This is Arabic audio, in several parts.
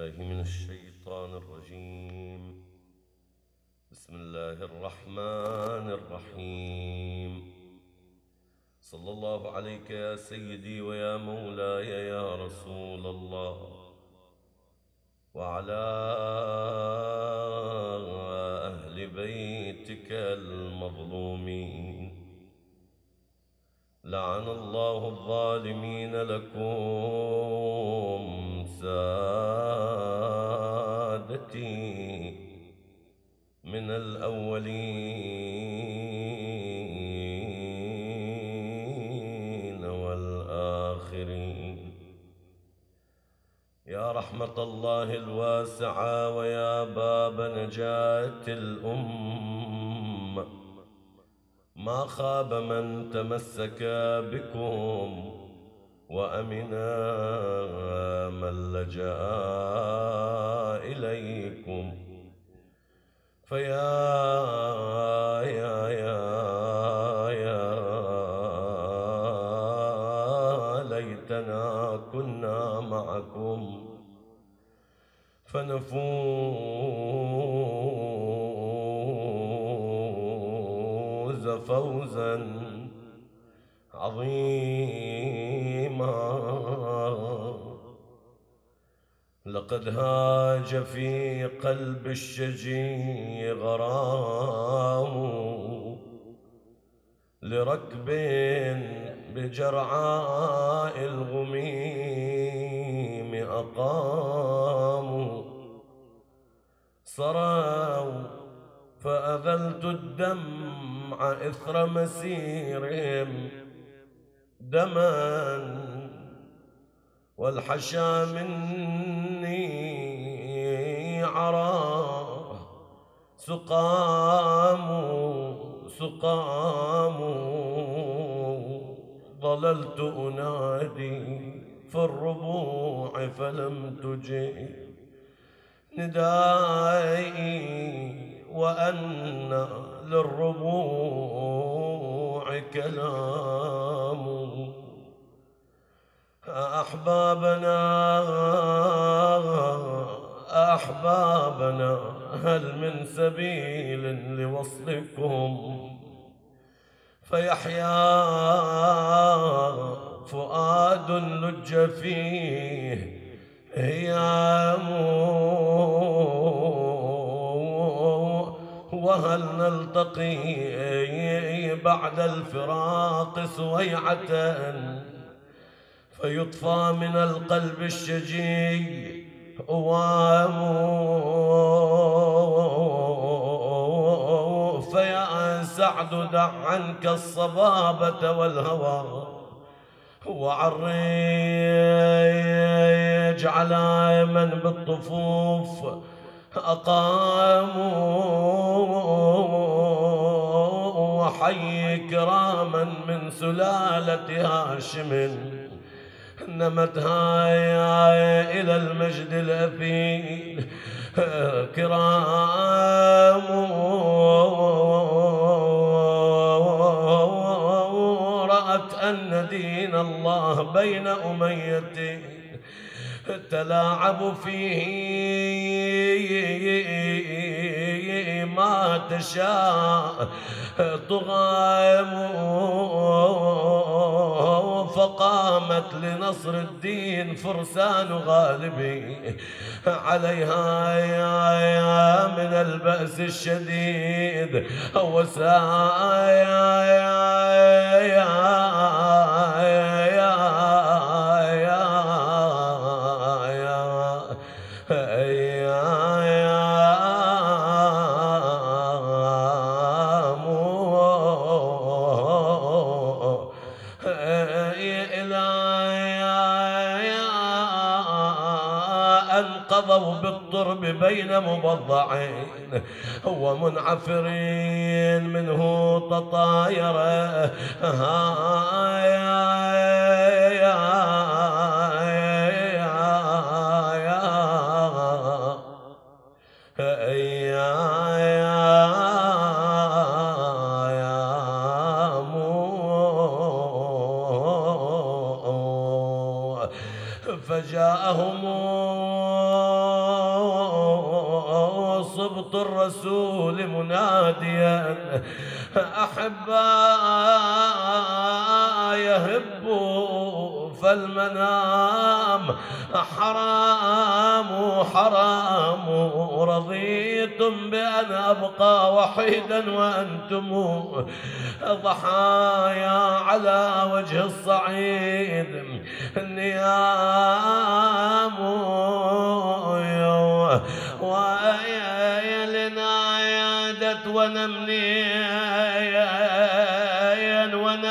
بالله من الشيطان الرجيم. بسم الله الرحمن الرحيم. صلى الله عليك يا سيدي ويا مولاي يا رسول الله. وعلى أهل بيتك المظلومين. لعن الله الظالمين لكم. سادتي من الأولين والآخرين. يا رحمة الله الواسعة ويا باب نجاة الأمة ما خاب من تمسك بكم وأمنا من لجأ إليكم. فيا يا يا يا ليتنا كنا معكم. فنفوز فوزا عظيما. لقد هاج في قلب الشجي غرام لركب بجرعاء الغميم أقاموا صروا فأذلت الدمع إثر مسيرهم دما والحشا مني عراه سقام سقام ظللت أنادي في الربوع فلم تجي ندائي وأن للربوع كلام أحبابنا أحبابنا هل من سبيل لوصلكم؟ فيحيا فؤاد لج فيه هيام وهل نلتقي بعد الفراق سويعة؟ فيطفى من القلب الشجي أوام فيا سعد دع عنك الصبابة والهوى وعريج على من بالطفوف أقاموا. وحي كراما من سلالة هاشم. نمتها إلى المجد الأثيل كرام. رأت أن دين الله بين أميتين تلاعب فيه. ما تشاء طغام فقامت لنصر الدين فرسان غالبي. عليها يا يا من البأس الشديد. وسايا بين مبضعين ومنعفرين منه تطاير فجاءهم الرسول مناديا أحبا يهبوا فالمنام حرام حرام رضيتم بأن أبقى وحيدا وأنتم ضحايا على وجه الصعيد. النيام ويا لنا يادت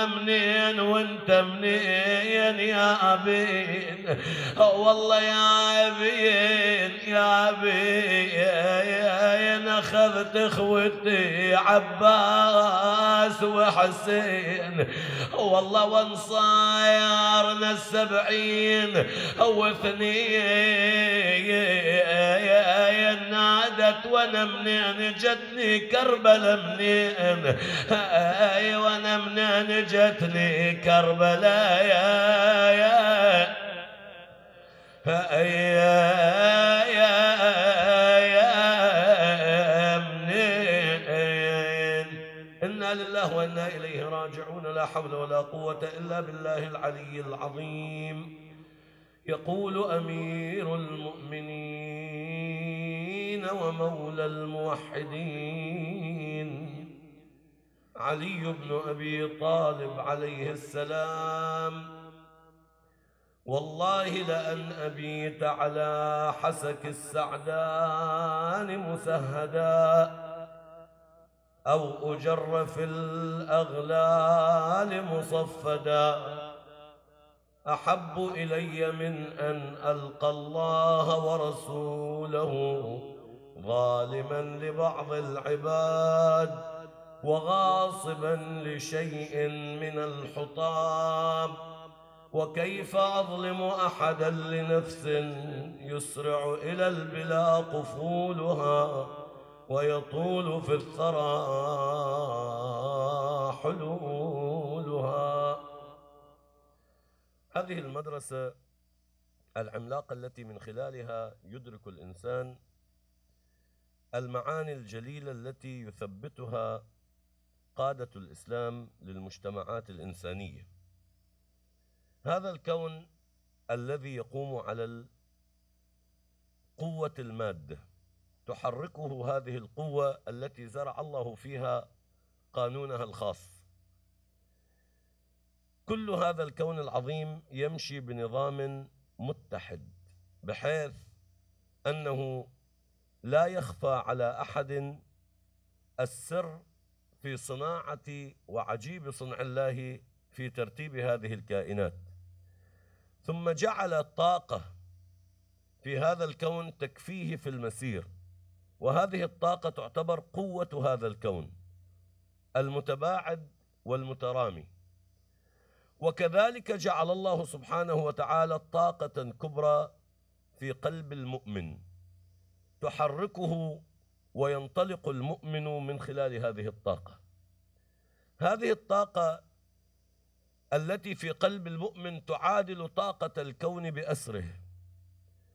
ونمنين وانت منين يا أبين والله يا أبين يا أبين أخذت إخوتي عباس وحسين. والله وانصايرنا السبعين واثنين نادت وأنا منين جتني كربلا منين؟ أي وأنا منين جتني كربلا يا يا يا يا يا منين؟ إنا لله وإنا إليه راجعون لا حول ولا قوة إلا بالله العلي العظيم. يقول أمير المؤمنين ومولى الموحدين. علي بن أبي طالب عليه السلام. والله لأن أبيت على حسك السعدان مسهدا أو أجر في الأغلال مصفدا. أحب إلي من أن ألقى الله ورسوله ظالما لبعض العباد. وغاصبا لشيء من الحطام وكيف أظلم أحدا لنفس يسرع إلى البلا قفولها ويطول في الثرى حلولها. هذه المدرسة العملاقة التي من خلالها يدرك الإنسان المعاني الجليلة التي يثبتها قادة الإسلام للمجتمعات الإنسانية. هذا الكون الذي يقوم على قوة المادة. تحركه هذه القوة التي زرع الله فيها قانونها الخاص. كل هذا الكون العظيم يمشي بنظام متحد بحيث أنه لا يخفى على أحد السر في صناعة وعجيب صنع الله في ترتيب هذه الكائنات. ثم جعل الطاقة في هذا الكون تكفيه في المسير وهذه الطاقة تعتبر قوة هذا الكون المتباعد والمترامي. وكذلك جعل الله سبحانه وتعالى طاقة كبرى في قلب المؤمن تحركه وينطلق المؤمن من خلال هذه الطاقة. هذه الطاقة التي في قلب المؤمن تعادل طاقة الكون بأسره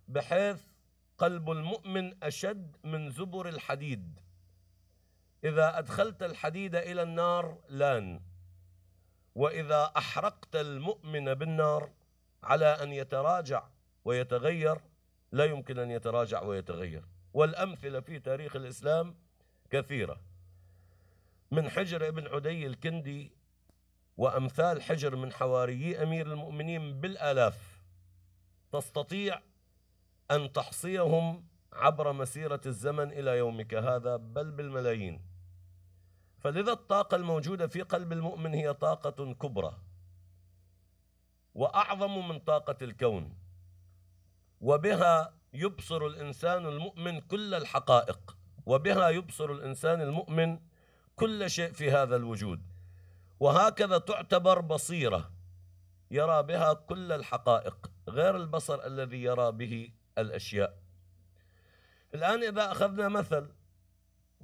بحيث قلب المؤمن أشد من زبر الحديد. إذا أدخلت الحديد إلى النار لأن. وإذا أحرقت المؤمن بالنار على أن يتراجع ويتغير لا يمكن أن يتراجع ويتغير. والأمثلة في تاريخ الإسلام كثيرة. من حجر ابن عدي الكندي وأمثال حجر من حواريي أمير المؤمنين بالآلاف تستطيع أن تحصيهم عبر مسيرة الزمن إلى يومك هذا بل بالملايين. فلذا الطاقة الموجودة في قلب المؤمن هي طاقة كبرى وأعظم من طاقة الكون وبها يبصر الإنسان المؤمن كل الحقائق وبها يبصر الإنسان المؤمن كل شيء في هذا الوجود. وهكذا تعتبر بصيرة يرى بها كل الحقائق غير البصر الذي يرى به الأشياء. الآن إذا أخذنا مثل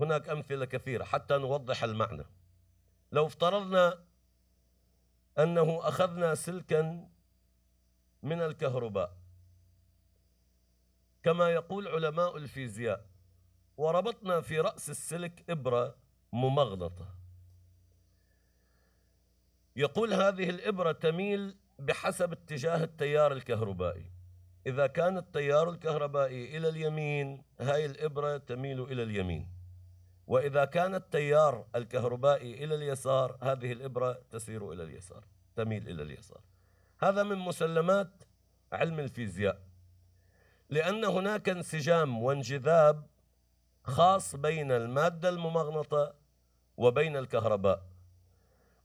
هناك أمثلة كثيرة حتى نوضح المعنى. لو افترضنا أنه أخذنا سلكا من الكهرباء كما يقول علماء الفيزياء وربطنا في رأس السلك إبرة ممغنطة يقول هذه الإبرة تميل بحسب اتجاه التيار الكهربائي. إذا كان التيار الكهربائي إلى اليمين هاي الإبرة تميل إلى اليمين. وإذا كان التيار الكهربائي إلى اليسار هذه الإبرة تسير إلى اليسار تميل إلى اليسار. هذا من مسلمات علم الفيزياء. لأن هناك انسجام وانجذاب خاص بين المادة الممغنطة وبين الكهرباء.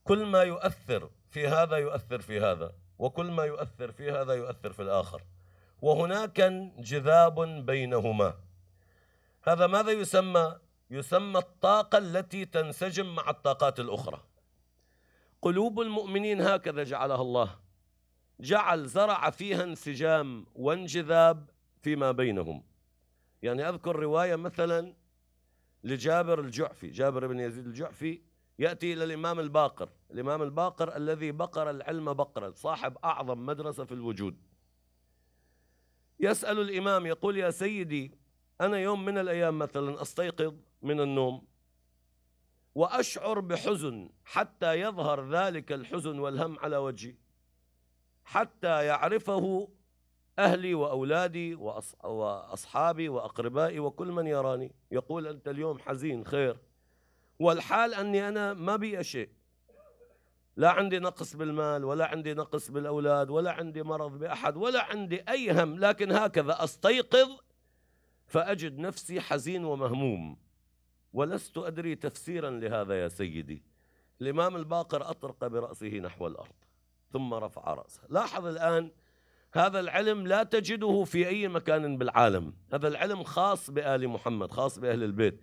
كل ما يؤثر في هذا يؤثر في هذا وكل ما يؤثر في هذا يؤثر في الآخر. وهناك انجذاب بينهما. هذا ماذا يسمى؟ يسمى الطاقة التي تنسجم مع الطاقات الأخرى. قلوب المؤمنين هكذا جعلها الله. جعل زرع فيها انسجام وانجذاب فيما بينهم. يعني أذكر رواية مثلا لجابر الجعفي جابر بن يزيد الجعفي يأتي إلى الإمام الباقر الإمام الباقر الذي بقر العلم بقرا صاحب أعظم مدرسة في الوجود. يسأل الإمام يقول يا سيدي أنا يوم من الأيام مثلا أستيقظ من النوم وأشعر بحزن حتى يظهر ذلك الحزن والهم على وجهي حتى يعرفه أهلي وأولادي وأصحابي وأقربائي وكل من يراني. يقول أنت اليوم حزين خير. والحال أني أنا ما بي شيء لا عندي نقص بالمال ولا عندي نقص بالأولاد ولا عندي مرض بأحد ولا عندي أي هم. لكن هكذا أستيقظ فأجد نفسي حزين ومهموم. ولست أدري تفسيرا لهذا يا سيدي. الإمام الباقر أطرق برأسه نحو الأرض ثم رفع رأسه. لاحظ الآن هذا العلم لا تجده في أي مكان بالعالم. هذا العلم خاص بآل محمد خاص بأهل البيت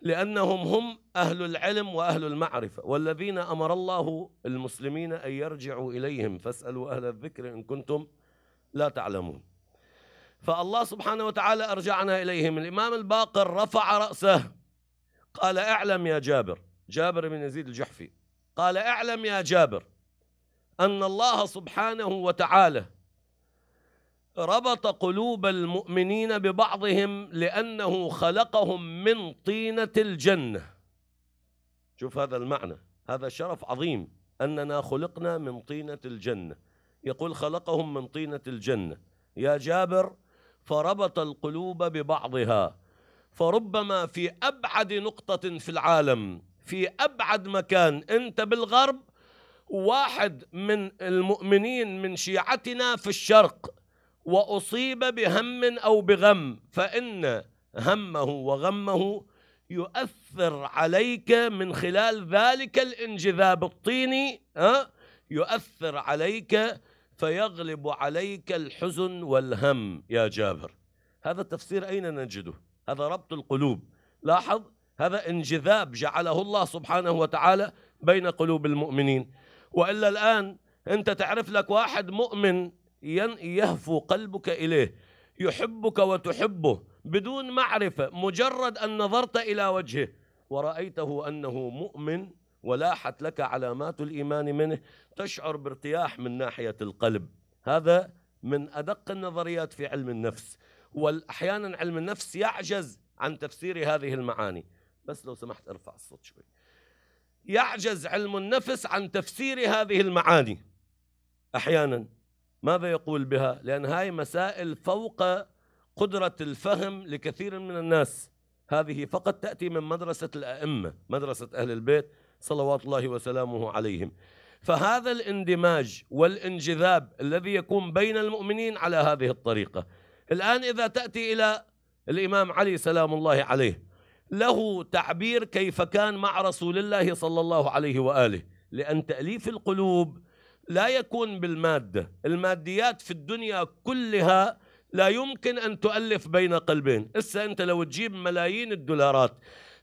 لأنهم هم أهل العلم وأهل المعرفة والذين أمر الله المسلمين أن يرجعوا إليهم. فاسألوا أهل الذكر إن كنتم لا تعلمون. فالله سبحانه وتعالى أرجعنا إليهم. الإمام الباقر رفع رأسه قال أعلم يا جابر. جابر بن يزيد الجحفي قال أعلم يا جابر أن الله سبحانه وتعالى ربط قلوب المؤمنين ببعضهم لأنه خلقهم من طينة الجنة. شوف هذا المعنى هذا شرف عظيم أننا خلقنا من طينة الجنة. يقول خلقهم من طينة الجنة. يا جابر فربط القلوب ببعضها. فربما في أبعد نقطة في العالم في أبعد مكان أنت بالغرب واحد من المؤمنين من شيعتنا في الشرق وأصيب بهم أو بغم فإن همه وغمه يؤثر عليك من خلال ذلك الانجذاب الطيني يؤثر عليك فيغلب عليك الحزن والهم. يا جابر هذا التفسير أين نجده؟ هذا ربط القلوب. لاحظ هذا انجذاب جعله الله سبحانه وتعالى بين قلوب المؤمنين. وإلا الآن أنت تعرف لك واحد مؤمن يهفو قلبك إليه يحبك وتحبه بدون معرفة مجرد أن نظرت إلى وجهه. ورأيته أنه مؤمن ولاحت لك علامات الإيمان منه تشعر بارتياح من ناحية القلب. هذا من أدق النظريات في علم النفس. والأحيانا علم النفس يعجز عن تفسير هذه المعاني. بس لو سمحت أرفع الصوت شوي. يعجز علم النفس عن تفسير هذه المعاني. أحيانا ماذا يقول بها؟ لأن هاي مسائل فوق قدرة الفهم لكثير من الناس. هذه فقط تأتي من مدرسة الأئمة مدرسة أهل البيت صلوات الله وسلامه عليهم. فهذا الاندماج والانجذاب الذي يكون بين المؤمنين على هذه الطريقة. الآن إذا تأتي إلى الإمام علي سلام الله عليه له تعبير كيف كان مع رسول الله صلى الله عليه وآله. لأن تأليف القلوب لا يكون بالمادة. الماديات في الدنيا كلها لا يمكن أن تؤلف بين قلبين. إسا أنت لو تجيب ملايين الدولارات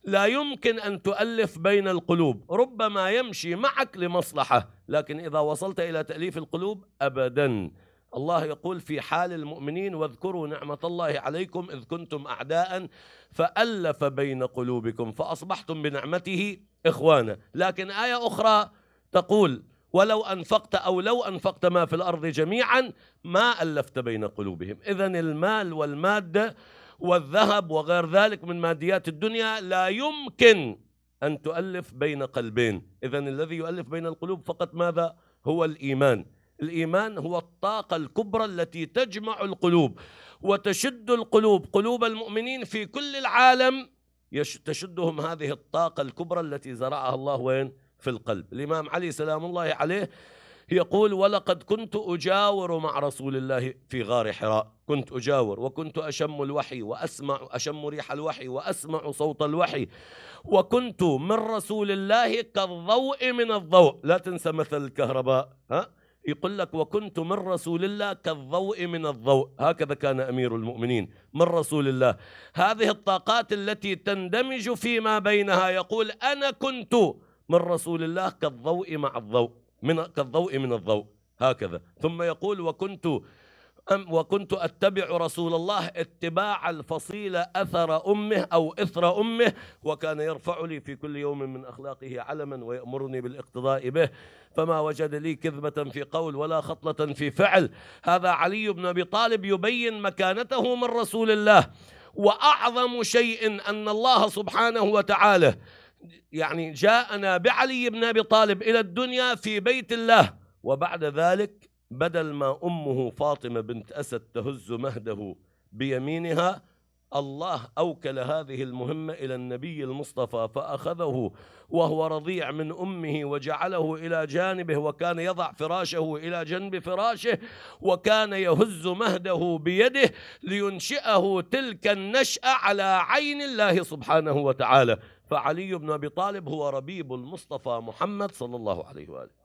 لا يمكن أن تؤلف بين القلوب. ربما يمشي معك لمصلحة لكن إذا وصلت إلى تأليف القلوب أبدا. الله يقول في حال المؤمنين واذكروا نعمة الله عليكم إذ كنتم أعداء فألف بين قلوبكم فأصبحتم بنعمته إخوانا. لكن آية أخرى تقول ولو أنفقت أو لو أنفقت ما في الأرض جميعا ما ألفت بين قلوبهم. إذا المال والمادة والذهب وغير ذلك من ماديات الدنيا لا يمكن أن تؤلف بين قلبين. إذا الذي يؤلف بين القلوب فقط ماذا؟ هو الإيمان. الإيمان هو الطاقة الكبرى التي تجمع القلوب وتشد القلوب. قلوب المؤمنين في كل العالم تشدهم هذه الطاقة الكبرى التي زرعها الله. وين؟ في القلب. الإمام علي سلام الله عليه يقول ولقد كنت أجاور مع رسول الله في غار حراء. كنت أجاور وكنت أشم الوحي وأسمع أشم ريح الوحي وأسمع صوت الوحي وكنت من رسول الله كالضوء من الضوء. لا تنسى مثل الكهرباء ها؟ يقول لك وكنت من رسول الله كالضوء من الضوء. هكذا كان أمير المؤمنين من رسول الله. هذه الطاقات التي تندمج فيما بينها. يقول أنا كنت من رسول الله كالضوء مع الضوء من كالضوء من الضوء هكذا. ثم يقول وكنت وكنت أتبع رسول الله اتباع الفصيلة أثر أمه أو إثر أمه وكان يرفع لي في كل يوم من أخلاقه علما ويأمرني بالاقتداء به فما وجد لي كذبة في قول ولا خطلة في فعل. هذا علي بن أبي طالب يبين مكانته من رسول الله وأعظم شيء أن الله سبحانه وتعالى يعني جاءنا بعلي بن أبي طالب إلى الدنيا في بيت الله. وبعد ذلك بدل ما أمه فاطمة بنت أسد تهز مهده بيمينها الله أوكل هذه المهمة إلى النبي المصطفى فأخذه وهو رضيع من أمه وجعله إلى جانبه وكان يضع فراشه إلى جنب فراشه وكان يهز مهده بيده لينشئه تلك النشأة على عين الله سبحانه وتعالى. فعلي بن أبي طالب هو ربيب المصطفى محمد صلى الله عليه وآله.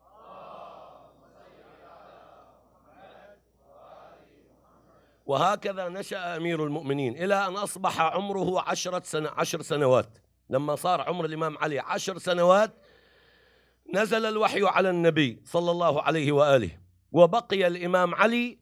وهكذا نشأ أمير المؤمنين إلى أن أصبح عمره عشرة سنة عشر سنوات. لما صار عمر الإمام علي عشر سنوات نزل الوحي على النبي صلى الله عليه وآله. وبقي الإمام علي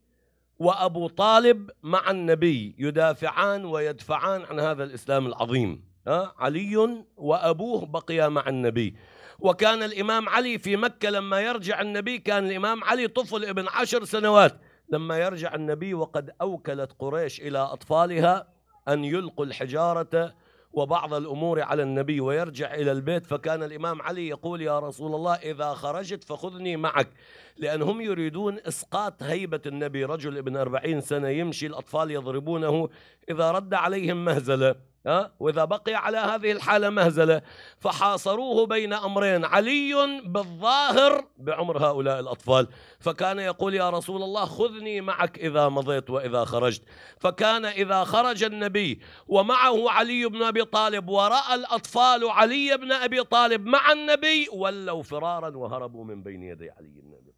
وأبو طالب مع النبي يدافعان ويدفعان عن هذا الإسلام العظيم. علي وأبوه بقيا مع النبي. وكان الإمام علي في مكة لما يرجع النبي كان الإمام علي طفل ابن عشر سنوات. لما يرجع النبي وقد أوكلت قريش إلى أطفالها أن يلقوا الحجارة وبعض الأمور على النبي ويرجع إلى البيت. فكان الإمام علي يقول يا رسول الله إذا خرجت فخذني معك. لأنهم يريدون إسقاط هيبة النبي. رجل ابن أربعين سنة يمشي الأطفال يضربونه. إذا رد عليهم مهزلة ها؟ وإذا بقي على هذه الحالة مهزلة فحاصروه بين أمرين. علي بالظاهر بعمر هؤلاء الأطفال. فكان يقول يا رسول الله خذني معك إذا مضيت وإذا خرجت. فكان إذا خرج النبي ومعه علي بن أبي طالب ورأى الأطفال علي بن أبي طالب مع النبي ولوا فرارا وهربوا من بين يدي علي بن أبي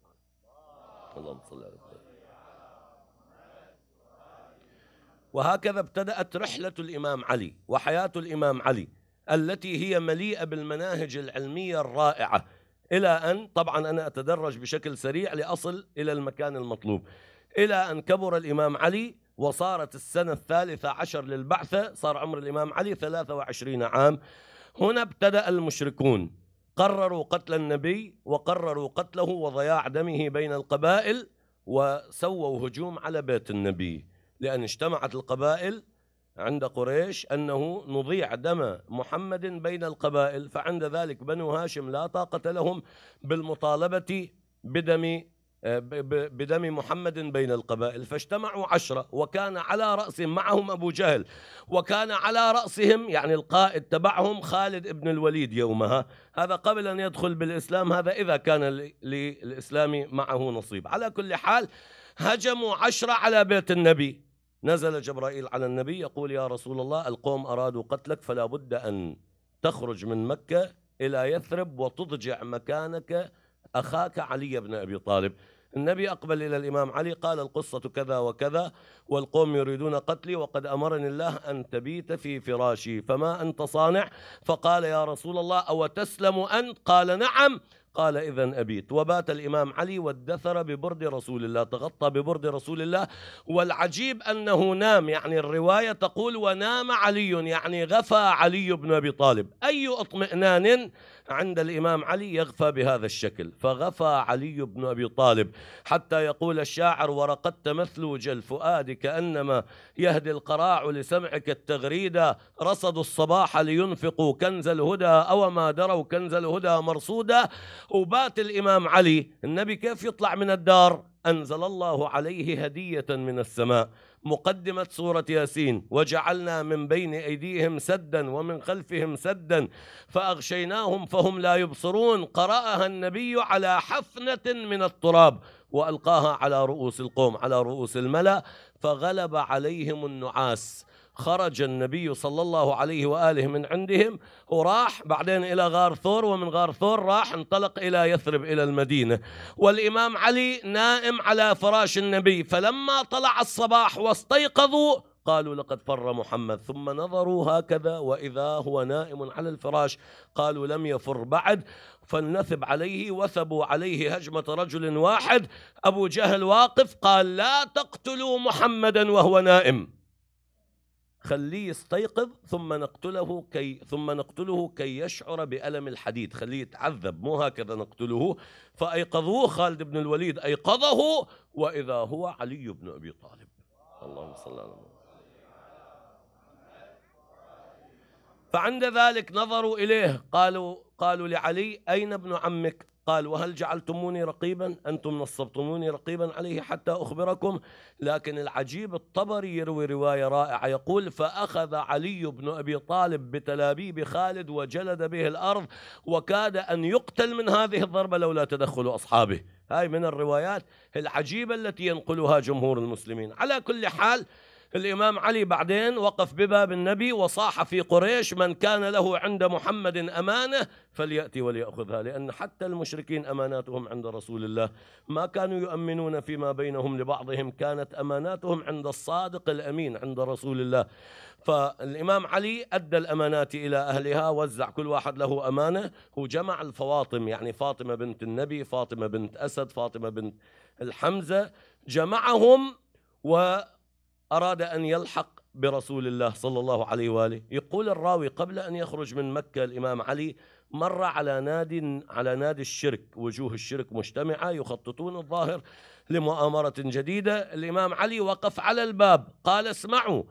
على وهكذا ابتدأت رحلة الإمام علي وحياة الإمام علي التي هي مليئة بالمناهج العلمية الرائعة إلى أن طبعا أنا أتدرج بشكل سريع لأصل إلى المكان المطلوب. إلى أن كبر الإمام علي وصارت السنة الثالثة عشر للبعثة صار عمر الإمام علي 23 عام. هنا ابتدأ المشركون. قرروا قتل النبي وقرروا قتله وضياع دمه بين القبائل وسووا هجوم على بيت النبي. لأن اجتمعت القبائل عند قريش أنه نضيع دم محمد بين القبائل فعند ذلك بنو هاشم لا طاقة لهم بالمطالبة بدم بدم محمد بين القبائل فاجتمعوا عشرة وكان على رأسهم معهم أبو جهل وكان على رأسهم يعني القائد تبعهم خالد بن الوليد يومها. هذا قبل أن يدخل بالإسلام هذا إذا كان للإسلام معه نصيب. على كل حال هجموا عشرة على بيت النبي. نزل جبرائيل على النبي يقول يا رسول الله القوم أرادوا قتلك فلا بد أن تخرج من مكة إلى يثرب وتضجع مكانك أخاك علي بن أبي طالب. النبي أقبل إلى الإمام علي قال القصة كذا وكذا والقوم يريدون قتلي وقد أمرني الله أن تبيت في فراشي فما أنت صانع؟ فقال يا رسول الله أو تسلم أنت قال نعم. قال إذا أبيت. وبات الإمام علي وادثر ببرد رسول الله تغطى ببرد رسول الله. والعجيب أنه نام يعني الرواية تقول ونام علي يعني غفى علي بن أبي طالب. أي اطمئنان عند الإمام علي يغفى بهذا الشكل. فغفى علي بن أبي طالب حتى يقول الشاعر ورقدت مثلوج الفؤاد كأنما يهدي القراع لسمعك التغريدا رصدوا الصباح لينفقوا كنز الهدى أو ما دروا كنز الهدى مرصودا. وبات الإمام علي النبي كيف يطلع من الدار؟ أنزل الله عليه هدية من السماء مقدمة سورة ياسين وجعلنا من بين أيديهم سدا ومن خلفهم سدا فأغشيناهم فهم لا يبصرون قرأها النبي على حفنة من التراب وألقاها على رؤوس القوم على رؤوس الملأ فغلب عليهم النعاس. خرج النبي صلى الله عليه وآله من عندهم وراح بعدين إلى غار ثور ومن غار ثور راح انطلق إلى يثرب إلى المدينة. والإمام علي نائم على فراش النبي فلما طلع الصباح واستيقظوا قالوا لقد فر محمد ثم نظروا هكذا وإذا هو نائم على الفراش قالوا لم يفر بعد. فلنثب عليه وثبوا عليه هجمة رجل واحد أبو جهل واقف قال لا تقتلوا محمدا وهو نائم. خليه يستيقظ ثم نقتله كي ثم نقتله كي يشعر بألم الحديد. خليه يتعذب مو هكذا نقتله. فأيقظوه خالد بن الوليد أيقظه وإذا هو علي بن أبي طالب. اللهم صل على محمد. فعند ذلك نظروا إليه قالوا قالوا لعلي أين ابن عمك؟ قال وهل جعلتموني رقيبا؟ أنتم نصبتموني رقيبا عليه حتى أخبركم. لكن العجيب الطبري يروي رواية رائعة يقول فأخذ علي بن أبي طالب بتلابيب خالد وجلد به الأرض وكاد أن يقتل من هذه الضربة لولا تدخل أصحابه. هاي من الروايات العجيبة التي ينقلها جمهور المسلمين. على كل حال الإمام علي بعدين وقف بباب النبي وصاح في قريش من كان له عند محمد أمانة فليأتي وليأخذها لأن حتى المشركين أماناتهم عند رسول الله. ما كانوا يؤمنون فيما بينهم لبعضهم كانت أماناتهم عند الصادق الأمين عند رسول الله. فالإمام علي أدى الأمانات إلى أهلها وزع كل واحد له أمانة. وجمع الفواطم يعني فاطمة بنت النبي فاطمة بنت أسد فاطمة بنت الحمزة جمعهم و أراد أن يلحق برسول الله صلى الله عليه وآله. يقول الراوي قبل أن يخرج من مكة الإمام علي مر على نادي على نادي الشرك وجوه الشرك مجتمعة يخططون الظاهر لمؤامرة جديدة. الإمام علي وقف على الباب قال اسمعوا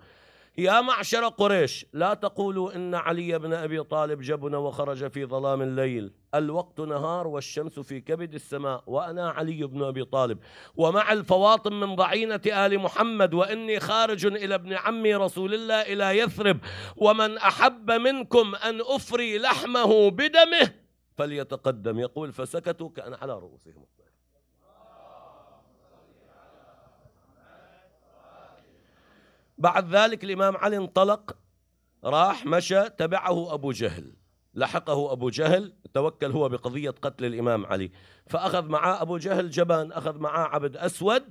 يا معشر قريش لا تقولوا إن علي بن أبي طالب جبن وخرج في ظلام الليل. الوقت نهار والشمس في كبد السماء وأنا علي بن أبي طالب. ومع الفواطم من ضعينة آل محمد وإني خارج إلى ابن عمي رسول الله إلى يثرب. ومن أحب منكم أن أفري لحمه بدمه فليتقدم. يقول فسكتوا كأن على رؤوسهم. بعد ذلك الإمام علي انطلق راح مشى تبعه أبو جهل لحقه أبو جهل توكل هو بقضية قتل الإمام علي. فأخذ معاه أبو جهل جبان أخذ معاه عبد أسود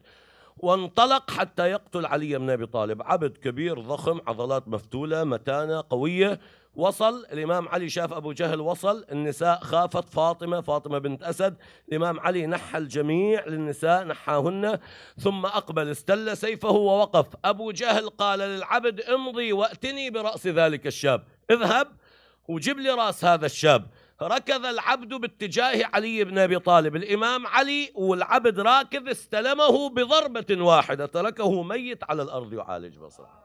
وانطلق حتى يقتل علي بن أبي طالب. عبد كبير ضخم عضلات مفتولة متانة قوية. وصل الإمام علي شاف أبو جهل وصل. النساء خافت فاطمة فاطمة بنت أسد. الإمام علي نحى الجميع للنساء نحاهن. ثم أقبل استل سيفه ووقف. أبو جهل قال للعبد امضي وأتني برأس ذلك الشاب. اذهب وجب لي رأس هذا الشاب. ركض العبد باتجاه علي بن أبي طالب، الإمام علي والعبد راكض استلمه بضربة واحدة، تركه ميت على الأرض يعالج بصره.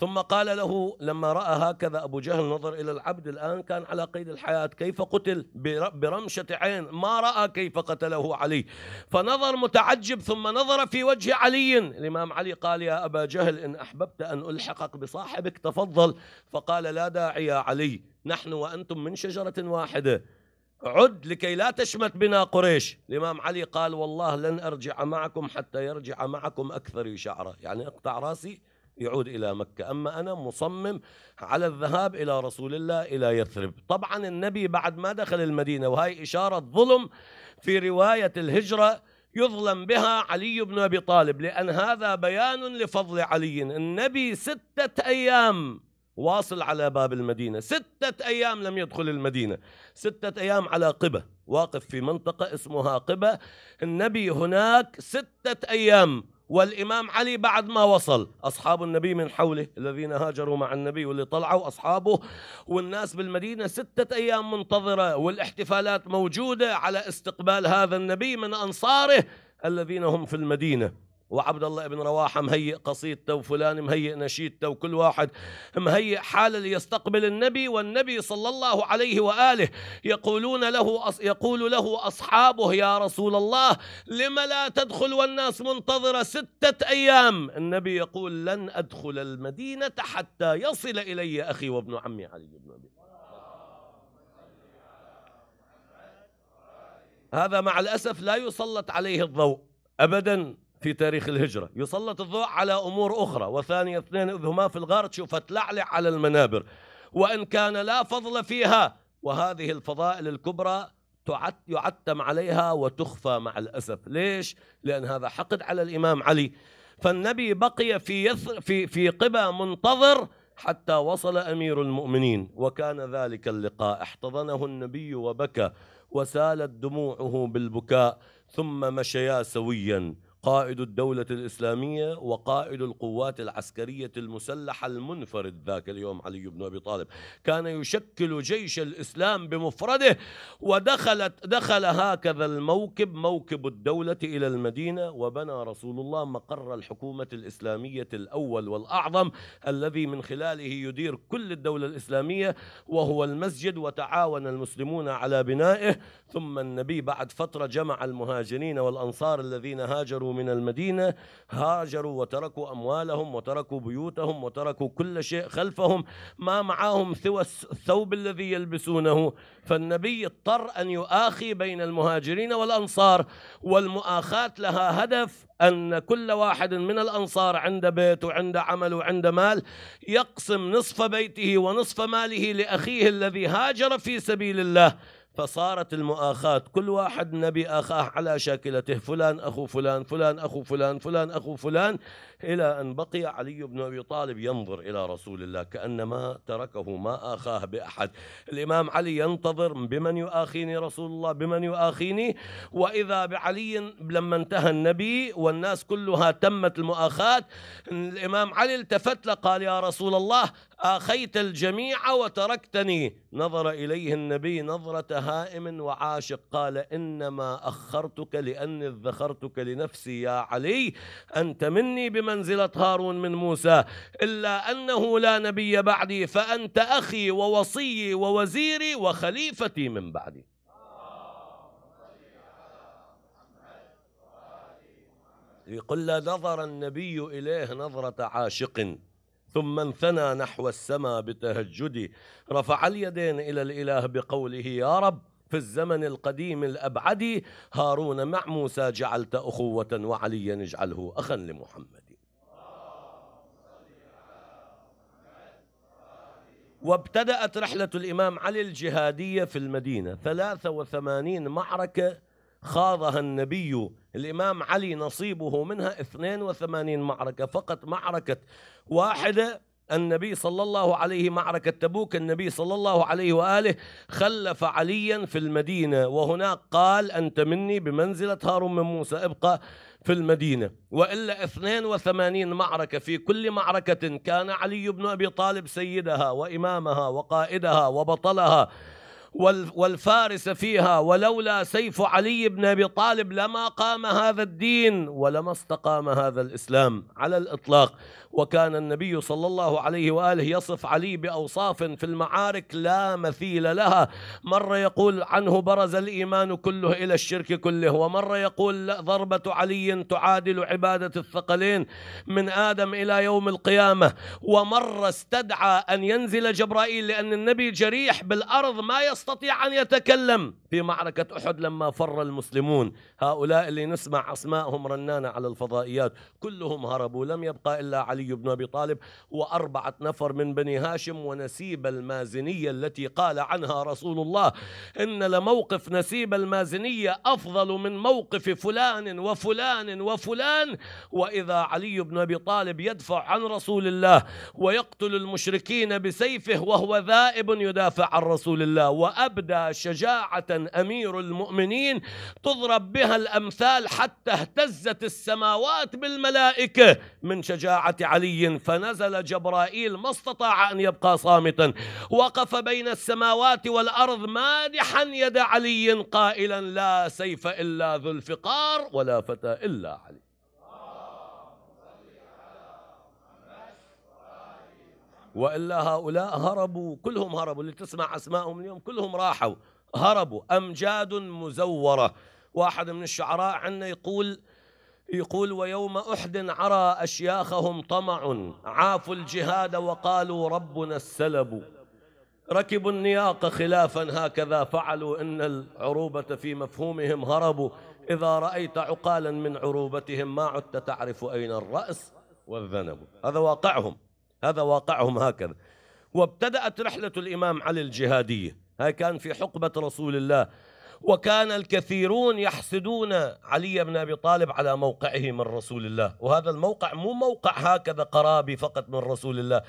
ثم قال له لما رأى هكذا أبو جهل نظر إلى العبد الآن كان على قيد الحياة كيف قتل؟ برمشة عين ما رأى كيف قتله علي. فنظر متعجب ثم نظر في وجه علي. الإمام علي قال يا أبا جهل إن أحببت أن ألحقك بصاحبك تفضل. فقال لا داعي يا علي نحن وأنتم من شجرة واحدة. عد لكي لا تشمت بنا قريش. الإمام علي قال والله لن أرجع معكم حتى يرجع معكم أكثر شعرة. يعني اقطع رأسي يعود إلى مكة. أما أنا مصمم على الذهاب إلى رسول الله إلى يثرب. طبعا النبي بعد ما دخل المدينة وهي إشارة ظلم في رواية الهجرة يظلم بها علي بن أبي طالب لأن هذا بيان لفضل علي. النبي ستة أيام واصل على باب المدينة. ستة أيام لم يدخل المدينة. ستة أيام على قبة واقف في منطقة اسمها قبة. النبي هناك ستة أيام والإمام علي بعد ما وصل. أصحاب النبي من حوله الذين هاجروا مع النبي واللي طلعوا أصحابه. والناس بالمدينة ستة أيام منتظرة والاحتفالات موجودة على استقبال هذا النبي من أنصاره الذين هم في المدينة. وعبد الله بن رواحة مهيئ قصيدته وفلان مهيئ نشيدته وكل واحد مهيئ حالة ليستقبل النبي والنبي صلى الله عليه وآله. يقولون له يقول له أصحابه يا رسول الله لم لا تدخل والناس منتظرة ستة أيام؟ النبي يقول لن أدخل المدينة حتى يصل إلي أخي وابن عمي علي بن أبي هذا مع الأسف لا يسلط عليه الضوء أبدا. في تاريخ الهجرة. يسلط الضوء على أمور أخرى. وثانية اثنين إذ هما في الغار تشوف تلعلع على المنابر. وإن كان لا فضل فيها وهذه الفضائل الكبرى يعتم عليها وتخفى مع الأسف. ليش؟ لأن هذا حقد على الإمام علي. فالنبي بقي في يثر في في قبى منتظر حتى وصل أمير المؤمنين. وكان ذلك اللقاء. احتضنه النبي وبكى. وسالت دموعه بالبكاء. ثم مشيا سويا. قائد الدولة الإسلامية وقائد القوات العسكرية المسلحة المنفرد ذاك اليوم علي بن أبي طالب. كان يشكل جيش الإسلام بمفرده ودخلت دخل هكذا الموكب موكب الدولة إلى المدينة وبنى رسول الله مقر الحكومة الإسلامية الأول والأعظم الذي من خلاله يدير كل الدولة الإسلامية وهو المسجد وتعاون المسلمون على بنائه. ثم النبي بعد فترة جمع المهاجرين والأنصار الذين هاجروا من المدينة هاجروا وتركوا أموالهم وتركوا بيوتهم وتركوا كل شيء خلفهم ما معهم سوى الثوب الذي يلبسونه. فالنبي اضطر أن يؤاخي بين المهاجرين والأنصار والمؤاخاة لها هدف أن كل واحد من الأنصار عند بيت وعند عمل وعند مال يقسم نصف بيته ونصف ماله لأخيه الذي هاجر في سبيل الله. فصارت المؤاخاة كل واحد نبي أخاه على شاكلته فلان أخو فلان فلان أخو فلان فلان أخو فلان إلى أن بقي علي بن أبي طالب ينظر إلى رسول الله كأنما تركه ما آخاه بأحد. الإمام علي ينتظر بمن يؤاخيني رسول الله بمن يؤاخيني؟ وإذا بعلي لما انتهى النبي والناس كلها تمت المؤاخاة الإمام علي التفت قال يا رسول الله آخيت الجميع وتركتني. نظر إليه النبي نظرة هائم وعاشق قال إنما أخرتك لأني ذخرتك لنفسي يا علي. أنت مني بمنزلة هارون من موسى. إلا أنه لا نبي بعدي فأنت أخي ووصيي ووزيري وخليفتي من بعدي. يقول نظر النبي إليه نظرة عاشق. ثم انثنى نحو السماء بتهجد. رفع اليدين إلى الإله بقوله يا رب في الزمن القديم الأبعد هارون مع موسى جعلت أخوة وعليا اجعله أخا لمحمد. وابتدأت رحلة الإمام علي الجهادية في المدينة. 83 معركة خاضها النبي الإمام علي نصيبه منها 82 معركة فقط معركة واحدة. النبي صلى الله عليه معركة تبوك النبي صلى الله عليه وآله خلف عليا في المدينة وهناك قال أنت مني بمنزلة هارون من موسى ابقى في المدينة. وإلا 82 معركة في كل معركة كان علي بن أبي طالب سيدها وإمامها وقائدها وبطلها. والفارس فيها ولولا سيف علي بن أبي طالب لما قام هذا الدين ولما استقام هذا الإسلام على الإطلاق. وكان النبي صلى الله عليه وآله يصف علي بأوصاف في المعارك لا مثيل لها. مرة يقول عنه برز الإيمان كله إلى الشرك كله ومرة يقول ضربة علي تعادل عبادة الثقلين من آدم إلى يوم القيامة. ومرة استدعى أن ينزل جبرائيل لأن النبي جريح بالأرض ما يص يستطيع أن يتكلم في معركة أحد لما فر المسلمون. هؤلاء اللي نسمع أسماءهم رنانة على الفضائيات كلهم هربوا. لم يبقى إلا علي بن أبي طالب وأربعة نفر من بني هاشم ونسيب المازنية التي قال عنها رسول الله. إن لموقف نسيب المازنية أفضل من موقف فلان وفلان وفلان. وإذا علي بن أبي طالب يدفع عن رسول الله ويقتل المشركين بسيفه وهو ذائب يدافع عن رسول الله. وأبدى شجاعة أمير المؤمنين تضرب بها الأمثال حتى اهتزت السماوات بالملائكة. من شجاعة علي فنزل جبرائيل ما استطاع أن يبقى صامتا. وقف بين السماوات والأرض مادحا يد علي قائلا لا سيف إلا ذو الفقار ولا فتى إلا علي. وإلا هؤلاء هربوا كلهم هربوا اللي تسمع اسمائهم اليوم كلهم راحوا. هربوا. امجاد مزورة. واحد من الشعراء عندنا يقول يقول ويوم أحد عرى أشياخهم طمع عافوا الجهاد وقالوا ربنا السلب. ركبوا النياق خلافا هكذا فعلوا إن العروبة في مفهومهم هربوا. إذا رأيت عقالا من عروبتهم ما عدت تعرف أين الرأس والذنب. هذا واقعهم. هذا واقعهم هكذا. وابتدأت رحلة الإمام علي الجهادية هاي كان في حقبة رسول الله. وكان الكثيرون يحسدون علي بن أبي طالب على موقعه من رسول الله، وهذا الموقع مو موقع هكذا قرابي فقط من رسول الله،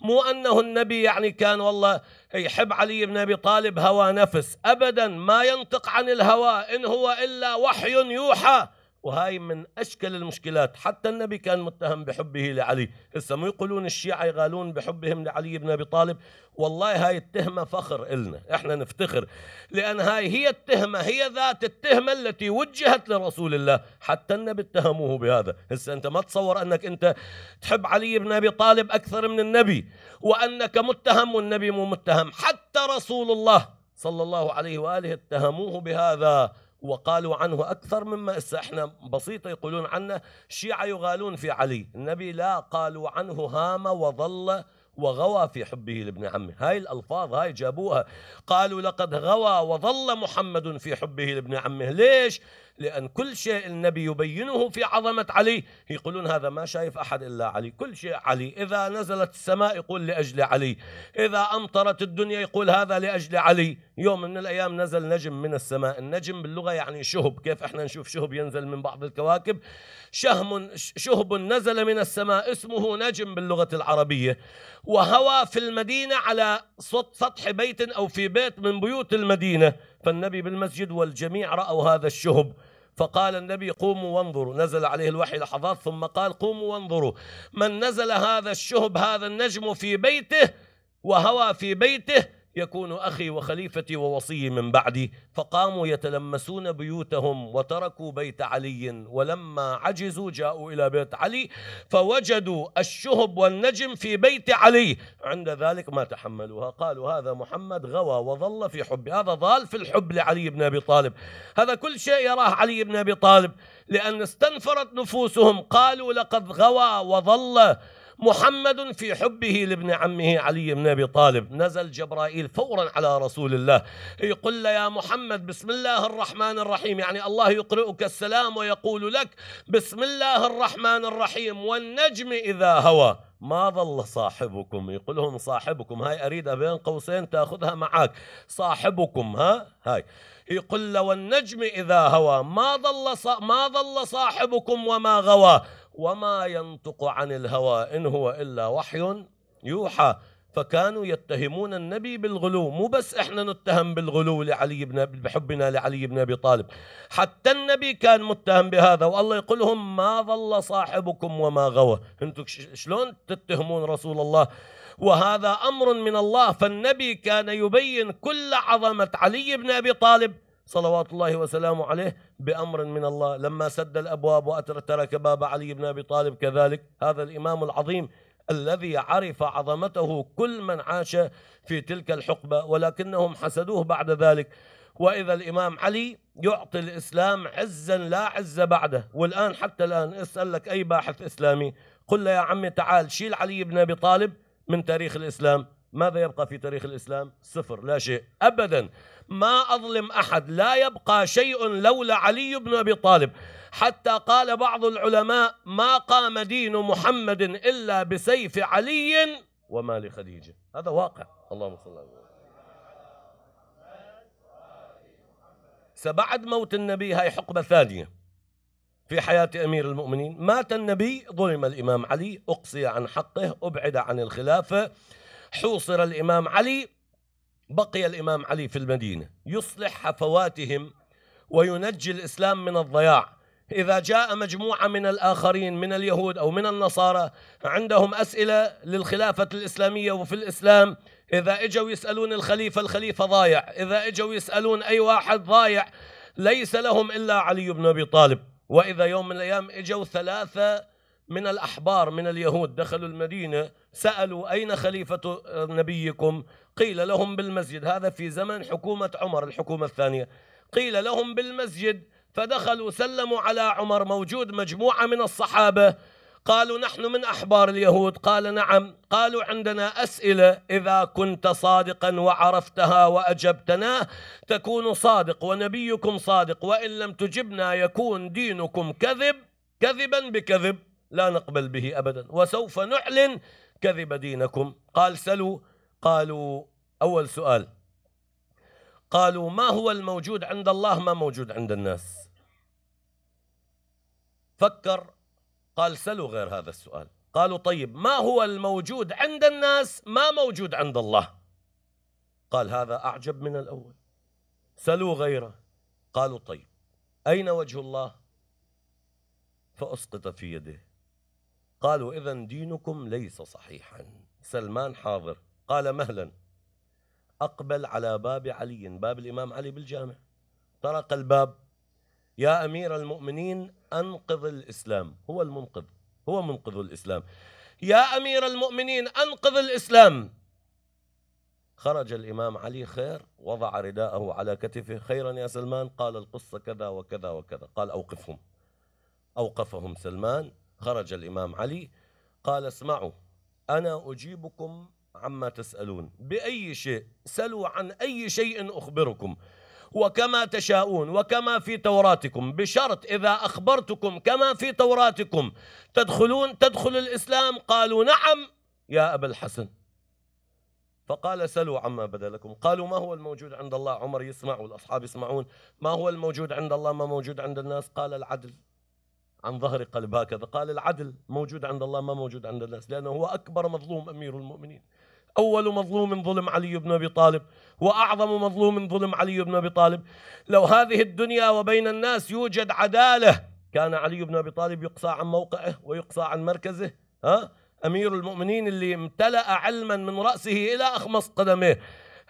مو أنه النبي يعني كان والله يحب علي بن أبي طالب هوى نفس، ابدا ما ينطق عن الهوى إن هو إلا وحي يوحى، وهاي من أشكل المشكلات. حتى النبي كان متهم بحبه لعلي. هسه مو يقولون الشيعة يغالون بحبهم لعلي بن أبي طالب. والله هاي التهمة فخر إلنا. إحنا نفتخر. لأن هاي هي التهمة هي ذات التهمة التي وجهت لرسول الله. حتى النبي اتهموه بهذا. هسه أنت ما تصور أنك أنت تحب علي بن أبي طالب أكثر من النبي. وأنك متهم والنبي مو متهم. حتى رسول الله صلى الله عليه وآله اتهموه بهذا. وقالوا عنه أكثر مما إحنا بسيطة يقولون عنه الشيعة يغالون في علي. النبي لا قالوا عنه هام وظل وغوى في حبه لابن عمه. هاي الألفاظ هاي جابوها. قالوا لقد غوى وظل محمد في حبه لابن عمه. ليش؟ لأن كل شيء النبي يبينه في عظمة علي. يقولون هذا ما شايف أحد إلا علي. كل شيء علي. إذا نزلت السماء يقول لأجل علي. إذا أمطرت الدنيا يقول هذا لأجل علي. يوم من الأيام نزل نجم من السماء. النجم باللغة يعني شهب. كيف إحنا نشوف شهب ينزل من بعض الكواكب؟ شهم شهب نزل من السماء. اسمه نجم باللغة العربية. وهوى في المدينة على سطح بيت أو في بيت من بيوت المدينة. فالنبي بالمسجد والجميع رأوا هذا الشهب. فقال النبي قوموا وانظروا. نزل عليه الوحي لحظات ثم قال قوموا وانظروا. من نزل هذا الشهب هذا النجم في بيته وهوى في بيته يكون أخي وخليفتي ووصي من بعدي. فقاموا يتلمسون بيوتهم وتركوا بيت علي. ولما عجزوا جاءوا إلى بيت علي فوجدوا الشهب والنجم في بيت علي. عند ذلك ما تحملوها. قالوا هذا محمد غوى وظل في حب هذا ضال في الحب لعلي بن أبي طالب. هذا كل شيء يراه علي بن أبي طالب. لأن استنفرت نفوسهم قالوا لقد غوى وظل محمد في حبه لابن عمه علي بن أبي طالب. نزل جبرائيل فورا على رسول الله. يقول له يا محمد بسم الله الرحمن الرحيم. يعني الله يقرئك السلام ويقول لك بسم الله الرحمن الرحيم والنجم إذا هوى. ما ظل صاحبكم؟ يقول لهم صاحبكم. هاي اريدها بين قوسين تأخذها معك صاحبكم ها؟ هاي. يقول والنجم إذا هوى. ما ظل ما ظل صاحبكم وما غوى. وما ينطق عن الهوى إن هو إلا وحي يوحى فكانوا يتهمون النبي بالغلو مو بس إحنا نتهم بالغلو لعلي بن بحبنا لعلي بن أبي طالب. حتى النبي كان متهم بهذا والله يقول لهم ما ظل صاحبكم وما غوى أنتم شلون تتهمون رسول الله؟ وهذا أمر من الله. فالنبي كان يبين كل عظمة علي بن أبي طالب صلوات الله وسلامه عليه بأمر من الله. لما سد الأبواب وأترك باب علي بن أبي طالب كذلك هذا الإمام العظيم الذي عرف عظمته كل من عاش في تلك الحقبة ولكنهم حسدوه بعد ذلك. وإذا الإمام علي يعطي الإسلام عزا لا عز بعده. والآن حتى الآن اسأل لك أي باحث إسلامي. قل له يا عمي تعال شيل علي بن أبي طالب من تاريخ الإسلام. ماذا يبقى في تاريخ الإسلام؟ صفر لا شيء أبدا. ما أظلم أحد لا يبقى شيء لولا علي بن أبي طالب. حتى قال بعض العلماء ما قام دين محمد إلا بسيف علي وما لخديجة. هذا واقع. اللهم صل على سبعد موت النبي هاي حقبة ثانية في حياة أمير المؤمنين. مات النبي ظلم الإمام علي أقصي عن حقه أبعد عن الخلافة حوصر الإمام علي بقي الإمام علي في المدينة يصلح حفواتهم وينجي الإسلام من الضياع. إذا جاء مجموعة من الآخرين من اليهود أو من النصارى عندهم أسئلة للخلافة الإسلامية وفي الإسلام إذا إجوا يسألون الخليفة الخليفة ضايع. إذا إجوا يسألون أي واحد ضايع ليس لهم إلا علي بن أبي طالب. وإذا يوم من الأيام إجوا ثلاثة من الأحبار من اليهود دخلوا المدينة سألوا أين خليفة نبيكم؟ قيل لهم بالمسجد. هذا في زمن حكومة عمر الحكومة الثانية. قيل لهم بالمسجد فدخلوا سلموا على عمر. موجود مجموعة من الصحابة. قالوا نحن من أحبار اليهود. قال نعم. قالوا عندنا أسئلة. إذا كنت صادقا وعرفتها وأجبتنا تكون صادق ونبيكم صادق. وإن لم تجبنا يكون دينكم كذب. كذبا بكذب. لا نقبل به أبدا. وسوف نعلن كذب دينكم. قال سلوا. قالوا أول سؤال. قالوا ما هو الموجود عند الله؟ ما موجود عند الناس. فكر. قال سلوا غير هذا السؤال. قالوا طيب ما هو الموجود عند الناس؟ ما موجود عند الله. قال هذا أعجب من الأول. سلوا غيره. قالوا طيب أين وجه الله؟ فأسقط في يده. قالوا إذا دينكم ليس صحيحا. سلمان حاضر. قال مهلا. أقبل على باب علي باب الإمام علي بالجامع. طرق الباب. يا أمير المؤمنين أنقذ الإسلام. هو المنقذ. هو منقذ الإسلام. يا أمير المؤمنين أنقذ الإسلام. خرج الإمام علي خير وضع رداءه على كتفه. خيرا يا سلمان. قال القصة كذا وكذا وكذا. قال أوقفهم. أوقفهم سلمان. خرج الإمام علي قال اسمعوا أنا أجيبكم عما تسألون. بأي شيء سلوا عن أي شيء أخبركم. وكما تشاءون وكما في توراتكم. بشرط إذا أخبرتكم كما في توراتكم. تدخلون تدخل الإسلام؟ قالوا نعم. يا أبا الحسن. فقال سلوا عما بدا لكم. قالوا ما هو الموجود عند الله؟ عمر يسمع والأصحاب يسمعون. ما هو الموجود عند الله؟ ما موجود عند الناس؟ قال العدل. عن ظهر قلب هكذا. قال العدل موجود عند الله ما موجود عند الناس لأنه هو أكبر مظلوم أمير المؤمنين. أول مظلوم ظلم علي بن أبي طالب وأعظم مظلوم ظلم علي بن أبي طالب. لو هذه الدنيا وبين الناس يوجد عدالة كان علي بن أبي طالب يقصى عن موقعه ويقصى عن مركزه ها؟ أمير المؤمنين اللي امتلأ علما من رأسه إلى أخمص قدمه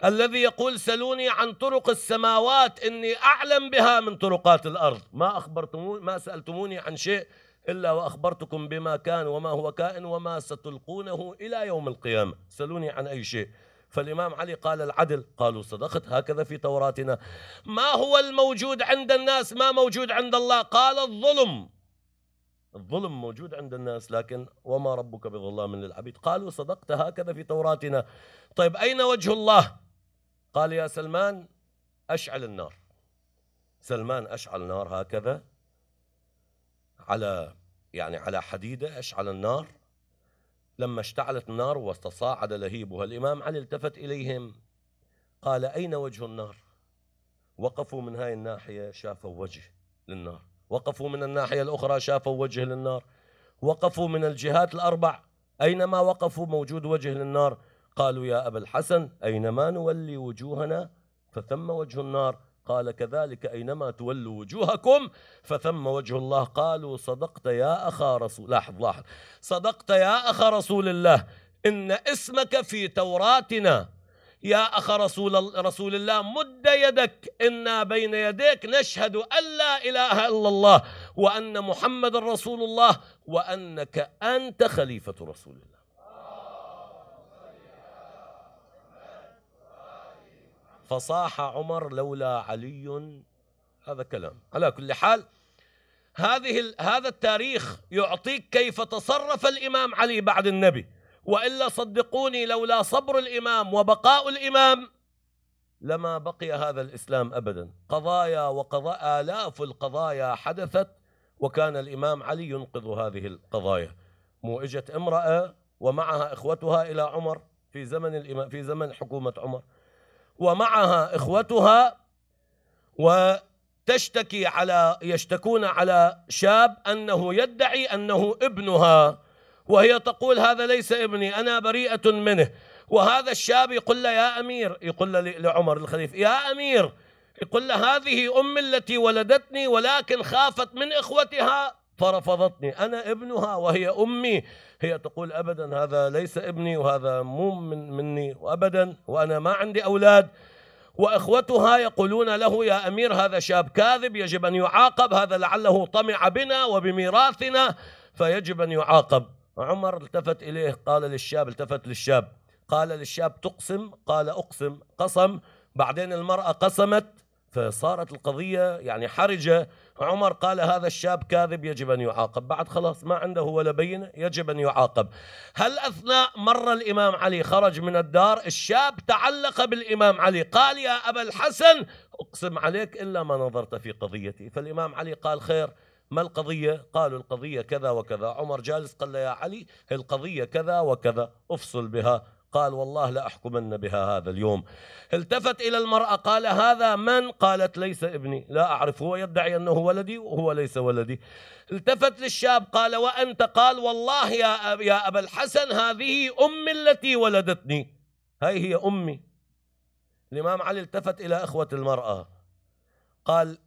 الذي يقول سلوني عن طرق السماوات إني أعلم بها من طرقات الأرض. ما أخبرتموني ما سألتموني عن شيء إلا وأخبرتكم بما كان وما هو كائن وما ستلقونه إلى يوم القيامة. سلوني عن أي شيء. فالإمام علي قال العدل. قالوا صدقت هكذا في توراتنا. ما هو الموجود عند الناس؟ ما موجود عند الله؟ قال الظلم. الظلم موجود عند الناس لكن وما ربك بظلام للعبيد. قالوا صدقت هكذا في توراتنا. طيب أين وجه الله؟ قال يا سلمان أشعل النار. سلمان أشعل نار هكذا. على يعني على حديدة أشعل النار. لما اشتعلت النار وتصاعد لهيبها الإمام علي التفت إليهم. قال أين وجه النار؟ وقفوا من هاي الناحية شافوا وجه للنار. وقفوا من الناحية الأخرى شافوا وجه للنار. وقفوا من الجهات الأربع. أينما وقفوا موجود وجه للنار. قالوا يا أبا الحسن أينما نولي وجوهنا؟ فثم وجه النار. قال كذلك أينما تولوا وجوهكم؟ فثم وجه الله. قالوا صدقت يا أخا رسول لاحظ لاحظ. صدقت يا أخا رسول الله. إن اسمك في توراتنا. يا أخ رسول, رسول الله مد يدك. إنا بين يديك نشهد أن لا إله إلا الله وأن محمد رسول الله وأنك أنت خليفة رسول الله. فصاح عمر لولا علي. هذا كلام. على كل حال هذه هذا التاريخ يعطيك كيف تصرف الإمام علي بعد النبي. وإلا صدقوني لولا صبر الإمام وبقاء الإمام لما بقي هذا الإسلام ابدا. قضايا وقضاء آلاف القضايا حدثت وكان الإمام علي ينقذ هذه القضايا. مو اجت امرأة ومعها إخوتها إلى عمر في زمن في زمن حكومة عمر. ومعها إخوتها وتشتكي على يشتكون على شاب أنه يدعي أنه ابنها وهي تقول هذا ليس ابني أنا بريئة منه. وهذا الشاب يقول له يا أمير. يقول له لعمر الخليفة يا أمير. يقول له هذه امي التي ولدتني ولكن خافت من إخوتها. فرفضتني أنا ابنها وهي أمي. هي تقول ابدا هذا ليس ابني وهذا مو من مني. وابدا وأنا ما عندي أولاد. وأخوتها يقولون له يا أمير هذا شاب كاذب يجب أن يعاقب. هذا لعله طمع بنا وبميراثنا. فيجب أن يعاقب. عمر التفت إليه قال للشاب التفت للشاب. قال للشاب تقسم. قال أقسم. قسم. بعدين المرأة قسمت. فصارت القضية يعني حرجة. عمر قال هذا الشاب كاذب يجب أن يعاقب. بعد خلاص ما عنده ولا بينة يجب أن يعاقب. هل أثناء مر الإمام علي خرج من الدار الشاب تعلق بالإمام علي قال يا أبا الحسن أقسم عليك إلا ما نظرت في قضيتي. فالإمام علي قال خير ما القضية؟ قالوا القضية كذا وكذا. عمر جالس قال له يا علي القضية كذا وكذا افصل بها. قال والله لأحكمن بها هذا اليوم. التفت إلى المرأة قال هذا من؟ قالت ليس ابني. لا أعرف هو يدعي أنه ولدي وهو ليس ولدي. التفت للشاب قال وأنت؟ قال والله يا, يا أبا الحسن هذه أمي التي ولدتني. هاي هي أمي. الإمام علي التفت إلى إخوة المرأة. قال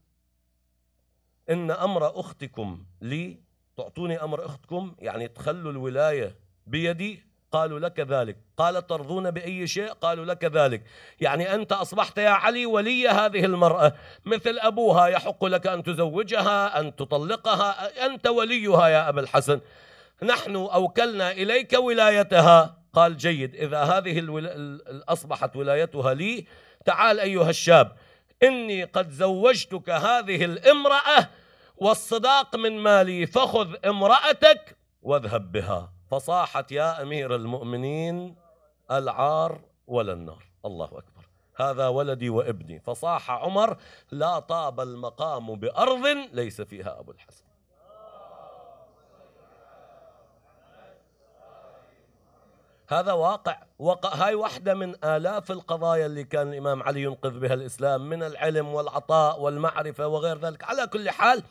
إن أمر أختكم لي تعطوني أمر أختكم؟ يعني تخلوا الولاية بيدي قالوا لك ذلك. قال ترضون بأي شيء؟ قالوا لك ذلك. يعني أنت أصبحت يا علي ولي هذه المرأة. مثل أبوها يحق لك أن تزوجها أن تطلقها. أنت وليها يا أبا الحسن. نحن أوكلنا إليك ولايتها. قال جيد. إذا هذه الولا... أصبحت ولايتها لي تعال أيها الشاب. إني قد زوجتك هذه الامرأة والصداق من مالي فخذ امرأتك واذهب بها. فصاحت يا أمير المؤمنين العار ولا النار. الله أكبر. هذا ولدي وابني. فصاح عمر لا طاب المقام بأرض ليس فيها أبو الحسن. هذا واقع. وقع هاي واحدة من آلاف القضايا اللي كان الإمام علي ينقذ بها الإسلام من العلم والعطاء والمعرفة وغير ذلك. على كل حال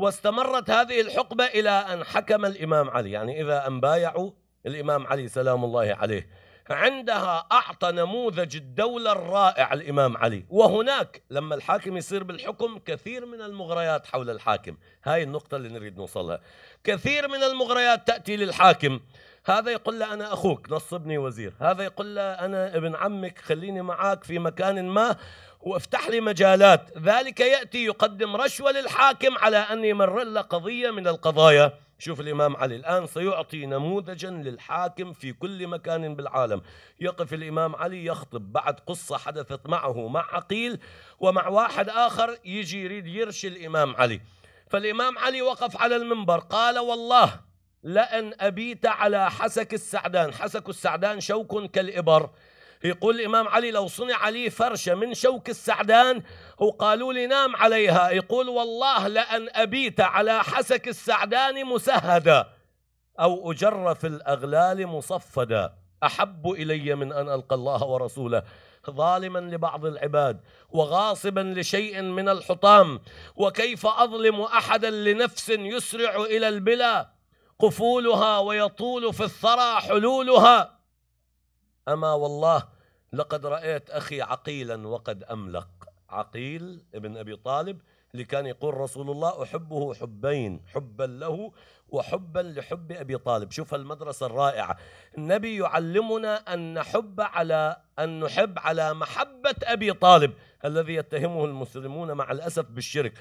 واستمرت هذه الحقبة إلى أن حكم الإمام علي. يعني إذا أن بايعوا الإمام علي سلام الله عليه عندها أعطى نموذج الدولة الرائع الإمام علي. وهناك لما الحاكم يصير بالحكم كثير من المغريات حول الحاكم. هاي النقطة اللي نريد نوصلها كثير من المغريات تأتي للحاكم. هذا يقول له أنا أخوك نصبني وزير. هذا يقول له أنا ابن عمك خليني معاك في مكان ما. وافتح لي مجالات. ذلك يأتي يقدم رشوة للحاكم على أن يمر له قضية من القضايا. شوف الإمام علي الآن سيعطي نموذجا للحاكم في كل مكان بالعالم. يقف الإمام علي يخطب بعد قصة حدثت معه مع عقيل ومع واحد آخر يجي يريد يرشي الإمام علي. فالإمام علي وقف على المنبر قال والله لأن أبيت على حسك السعدان. حسك السعدان شوك كالإبر. يقول الإمام علي لو صنع لي فرشة من شوك السعدان وقالوا لي نام عليها يقول والله لأن أبيت على حسك السعدان مسهدا أو أجر في الأغلال مصفدا. أحب إلي من أن ألقى الله ورسوله ظالما لبعض العباد وغاصبا لشيء من الحطام. وكيف أظلم أحدا لنفس يسرع إلى البلا؟ قفولها ويطول في الثرى حلولها. أما والله لقد رأيت أخي عقيلا وقد أملق. عقيل ابن أبي طالب اللي كان يقول رسول الله أحبه حبين حبا له وحبا لحب أبي طالب. شوف المدرسة الرائعة. النبي يعلمنا أن نحب على أن نحب على محبة أبي طالب. الذي يتهمه المسلمون مع الأسف بالشرك.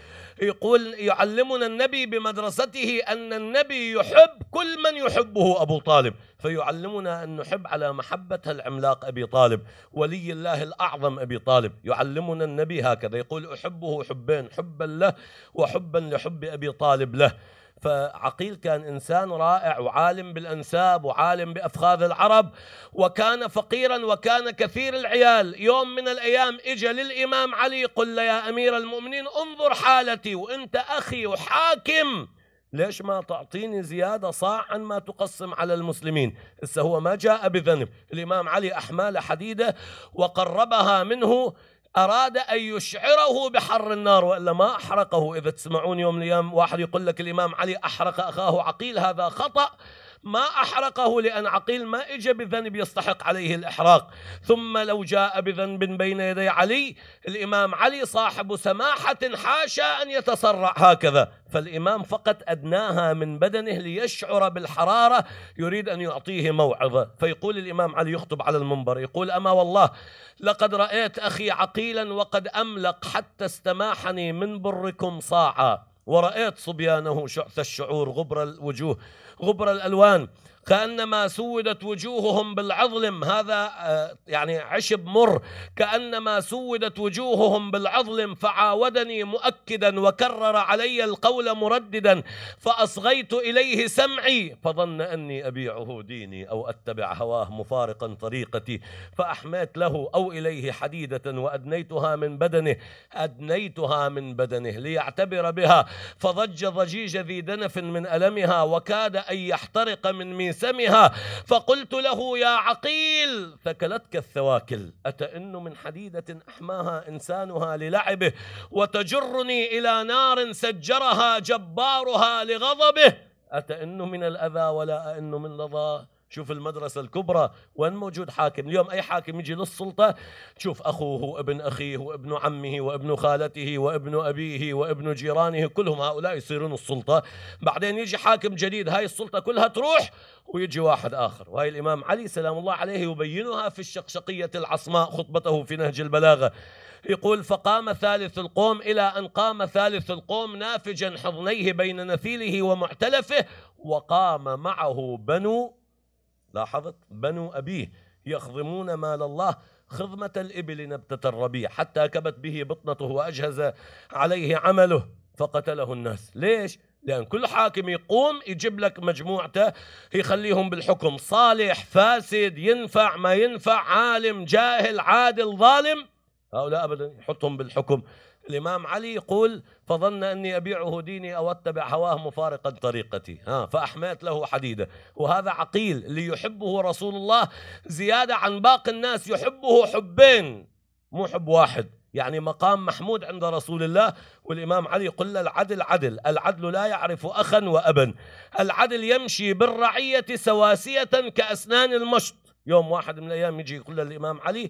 يقول يعلمنا النبي بمدرسته أن النبي يحب كل من يحبه أبو طالب فيعلمنا أن نحب على محبة العملاق أبي طالب ولي الله الأعظم أبي طالب. يعلمنا النبي هكذا يقول أحبه حبين حبا له وحبا لحب أبي طالب له. فعقيل كان إنسان رائع وعالم بالأنساب وعالم بأفخاذ العرب وكان فقيرا وكان كثير العيال. يوم من الأيام إجا للإمام علي قل يا أمير المؤمنين انظر حالتي وإنت أخي وحاكم. ليش ما تعطيني زيادة صاعا ما تقسم على المسلمين؟ هسه هو ما جاء بذنب. الإمام علي أحمال حديدة وقربها منه أراد أن يشعره بحر النار وإلا ما أحرقه. إذا تسمعون يوم الأيام واحد يقول لك الإمام علي أحرق أخاه عقيل هذا خطأ. ما أحرقه لأن عقيل ما إجا بذنب يستحق عليه الإحراق. ثم لو جاء بذنب بين يدي علي الإمام علي صاحب سماحة حاشا أن يتسرع هكذا. فالإمام فقط أدناها من بدنه ليشعر بالحرارة يريد أن يعطيه موعظة. فيقول الإمام علي يخطب على المنبر يقول أما والله لقد رأيت أخي عقيلا وقد أملق حتى استماحني من بركم صاعا. ورأيت صبيانه شعث الشعور غبر الوجوه غبر الألوان كأنما سودت وجوههم بالعظلم. هذا آه، يعني عشب مر. كأنما سودت وجوههم بالعظلم فعاودني مؤكدا وكرر علي القول مرددا فأصغيت إليه سمعي. فظن أني أبيعه ديني أو أتبع هواه مفارقا طريقتي فأحميت له أو إليه حديدة وأدنيتها من بدنه أدنيتها من بدنه ليعتبر بها. فضج ضجيج ذي دنف من ألمها وكاد أن يحترق من ميس سمها فقلت له يا عقيل! ثكلتك الثواكل. أتئن من حديدة أحماها إنسانها للعبه وتجرني إلى نار سجرها جبارها لغضبه. أتئن من الأذى ولا أئن من لظى؟ شوف المدرسة الكبرى وين موجود حاكم؟ اليوم أي حاكم يجي للسلطة تشوف أخوه وابن أخيه وابن عمه وابن خالته وابن أبيه وابن جيرانه كلهم هؤلاء يصيرون السلطة. بعدين يجي حاكم جديد هاي السلطة كلها تروح ويجي واحد آخر. وهي الإمام علي سلام الله عليه يبينها في الشقشقية العصماء خطبته في نهج البلاغة. يقول فقام ثالث القوم إلى أن قام ثالث القوم نافجا حضنيه بين نثيله ومعتلفه وقام معه بنو لاحظت بنو أبيه يخضمون مال الله خضمة الإبل نبتة الربيع حتى كبت به بطنته وأجهز عليه عمله فقتله الناس. ليش؟ لأن كل حاكم يقوم يجيب لك مجموعته يخليهم بالحكم. صالح فاسد ينفع ما ينفع عالم جاهل عادل ظالم هؤلاء أبدا يحطهم بالحكم. الإمام علي يقول فظن أني أبيعه ديني أو أتبع هواه مفارقا طريقتي. ها فأحميت له حديدة. وهذا عقيل اللي يحبه رسول الله زيادة عن باقي الناس يحبه حبين مو حب واحد. يعني مقام محمود عند رسول الله والإمام علي يقول العدل عدل العدل لا يعرف أخا وأبا. العدل يمشي بالرعية سواسية كأسنان المشط. يوم واحد من الأيام يجي يقول للإمام علي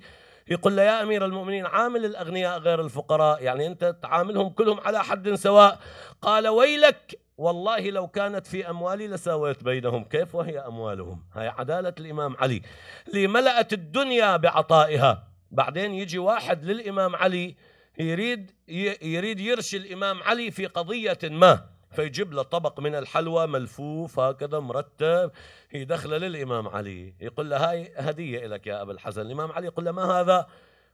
يقول له يا أمير المؤمنين عامل الأغنياء غير الفقراء يعني أنت تعاملهم كلهم على حد سواء. قال ويلك والله لو كانت في أموالي لساويت بينهم كيف وهي أموالهم؟ هاي عدالة الإمام علي. لملأت الدنيا بعطائها. بعدين يجي واحد للإمام علي يريد يريد يرشي الإمام علي في قضية ما. فيجيب له طبق من الحلوى ملفوف هكذا مرتب. يدخله للإمام علي. يقول له هاي هدية لك يا أبا الحسن. الإمام علي يقول له ما هذا؟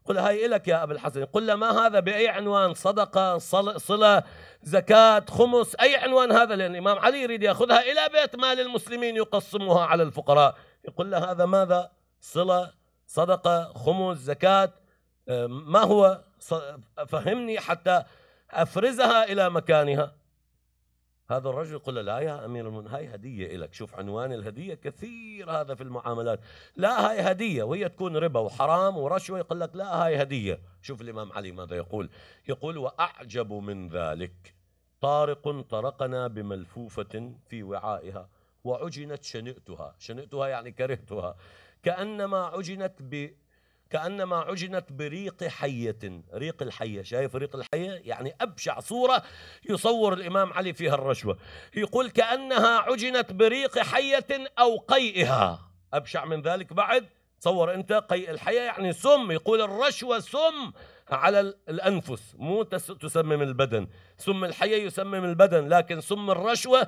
قل هاي لك يا أبا الحسن. له ما هذا؟ بأي عنوان؟ صدقة صلة زكاة خمس أي عنوان هذا؟ لأن الإمام علي يريد يأخذها إلى بيت مال المسلمين يقسمها على الفقراء. يقول له هذا ماذا؟ صلة صدقة خمس زكاة. آه، ما هو؟ فهمني حتى أفرزها إلى مكانها. هذا الرجل يقول لا يا أمير المؤمنين هاي هدية لك شوف عنوان الهدية كثير هذا في المعاملات. لا هاي هدية وهي تكون ربا وحرام ورشوة. يقول لك لا هاي هدية. شوف الإمام علي ماذا يقول. يقول وأعجب من ذلك طارق طرقنا بملفوفة في وعائها وعجنت شنئتها. شنئتها يعني كرهتها. كأنما عجنت ب كأنما عجنت بريق حية. ريق الحية شايف ريق الحية؟ يعني أبشع صورة يصور الإمام علي فيها الرشوة. يقول كأنها عجنت بريق حية أو قيئها. أبشع من ذلك بعد. تصور أنت قيء الحية يعني سم. يقول الرشوة سم على الأنفس مو تسمم البدن. سم الحية يسمم البدن لكن سم الرشوة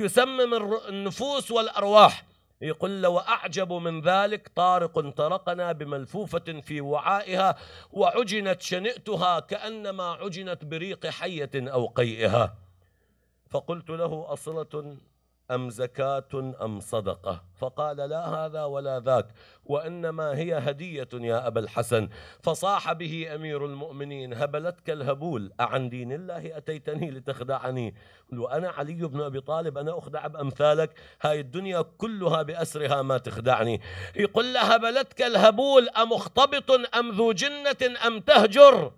يسمم النفوس والأرواح. يقول له وأعجب من ذلك طارق طرقنا بملفوفة في وعائها وعجنت شنئتها كأنما عجنت بريق حية أو قيئها. فقلت له أصلة أم زكاة أم صدقة؟ فقال لا هذا ولا ذاك وإنما هي هدية يا أبا الحسن. فصاح به أمير المؤمنين هبلتك الهبول أعن دين الله أتيتني لتخدعني؟ وأنا علي بن أبي طالب أنا أخدع بأمثالك هاي الدنيا كلها بأسرها ما تخدعني. يقول له هبلتك الهبول أمختبط أم ذو جنة أم تهجر؟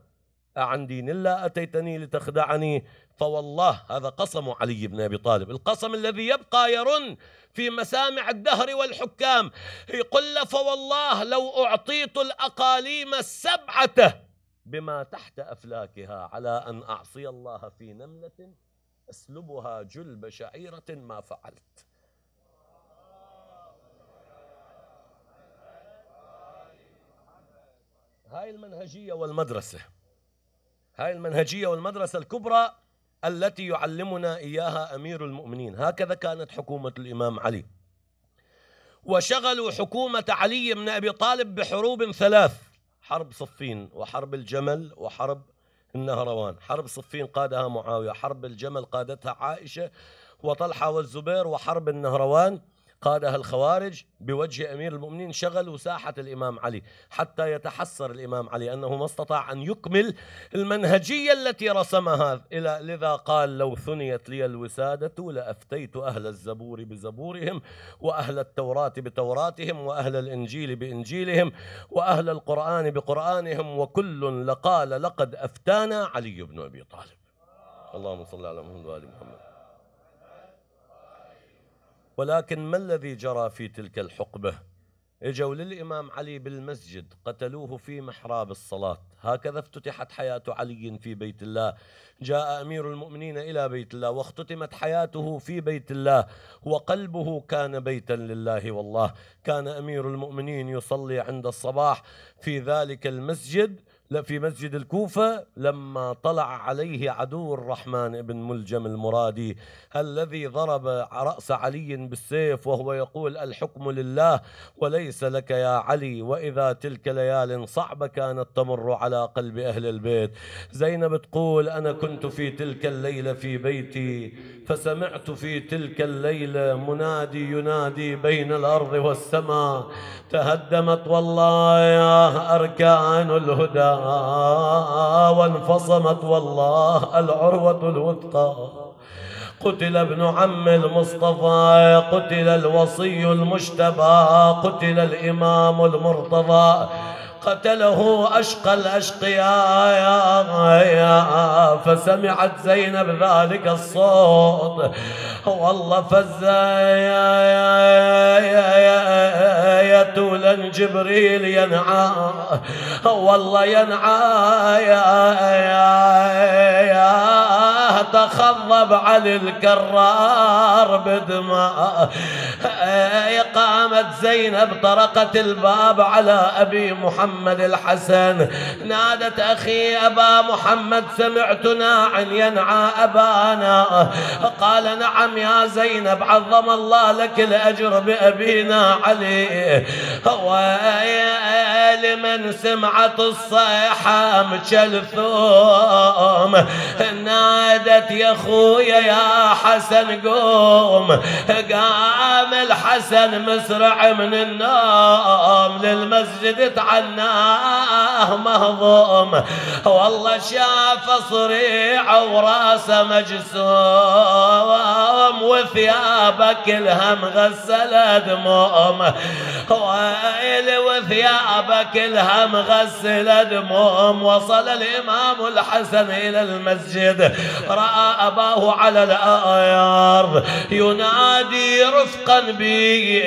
أعن دين الله أتيتني لتخدعني؟ فوالله هذا قسم علي بن أبي طالب القسم الذي يبقى يرن في مسامع الدهر والحكام. يقول له فوالله لو أعطيت الأقاليم السبعة بما تحت أفلاكها على أن أعصي الله في نملة أسلبها جلب شعيرة ما فعلت. هاي المنهجية والمدرسة هاي المنهجية والمدرسة الكبرى التي يعلمنا إياها أمير المؤمنين. هكذا كانت حكومة الإمام علي. وشغلوا حكومة علي بن أبي طالب بحروب ثلاث حرب صفين وحرب الجمل وحرب النهروان حرب صفين قادها معاوية حرب الجمل قادتها عائشة وطلحة والزبير وحرب النهروان قادها الخوارج بوجه أمير المؤمنين شغلوا ساحه الإمام علي حتى يتحسر الإمام علي أنه ما استطاع أن يكمل المنهجية التي رسمها. إلى لذا قال لو ثنيت لي الوسادة لأفتيت أهل الزبور بزبورهم وأهل التوراة بتوراتهم وأهل الإنجيل بإنجيلهم وأهل القرآن بقرآنهم وكل لقال لقد أفتانا علي بن أبي طالب اللهم صل على محمد وآل محمد. ولكن ما الذي جرى في تلك الحقبة؟ إجوا للإمام علي بالمسجد قتلوه في محراب الصلاة. هكذا افتتحت حياة علي في بيت الله. جاء أمير المؤمنين إلى بيت الله واختتمت حياته في بيت الله وقلبه كان بيتا لله والله. كان أمير المؤمنين يصلي عند الصباح في ذلك المسجد في مسجد الكوفة لما طلع عليه عدو الرحمن بن ملجم المرادي الذي ضرب رأس علي بالسيف وهو يقول الحكم لله وليس لك يا علي وإذا تلك ليال صعبة كانت تمر على قلب أهل البيت. زينب تقول أنا كنت في تلك الليلة في بيتي فسمعت في تلك الليلة منادي ينادي بين الأرض والسماء تهدمت والله يا أركان الهدى. وانفصمت والله العروة الوثقى. قتل ابن عم المصطفى قتل الوصي المجتبى قتل الإمام المرتضى. قتله أشقى الأشقياء فسمعت زينب ذلك الصوت. والله يا تولا جبريل ينعى. والله ينعى يا يا تخضب علي الكرار بدماء. قامت زينب طرقت الباب على أبي محمد الحسن. نادت أخي أبا محمد سمعت ناعا ينعى أبانا. قال نعم يا زينب عظم الله لك الأجر بأبينا علي. لمن سمعت الصيحة مشلثوم. نادت يا خويا يا حسن قوم قام الحسن مسرع من النوم للمسجد تعناه مهضوم. والله شاف صريع وراسه مجسوم وثيابه كلها مغسلة دموم. ويلي وثيابه كلها مغسلة دموم. وصل الإمام الحسن إلى المسجد أباه على الأرض. ينادي رفقا بي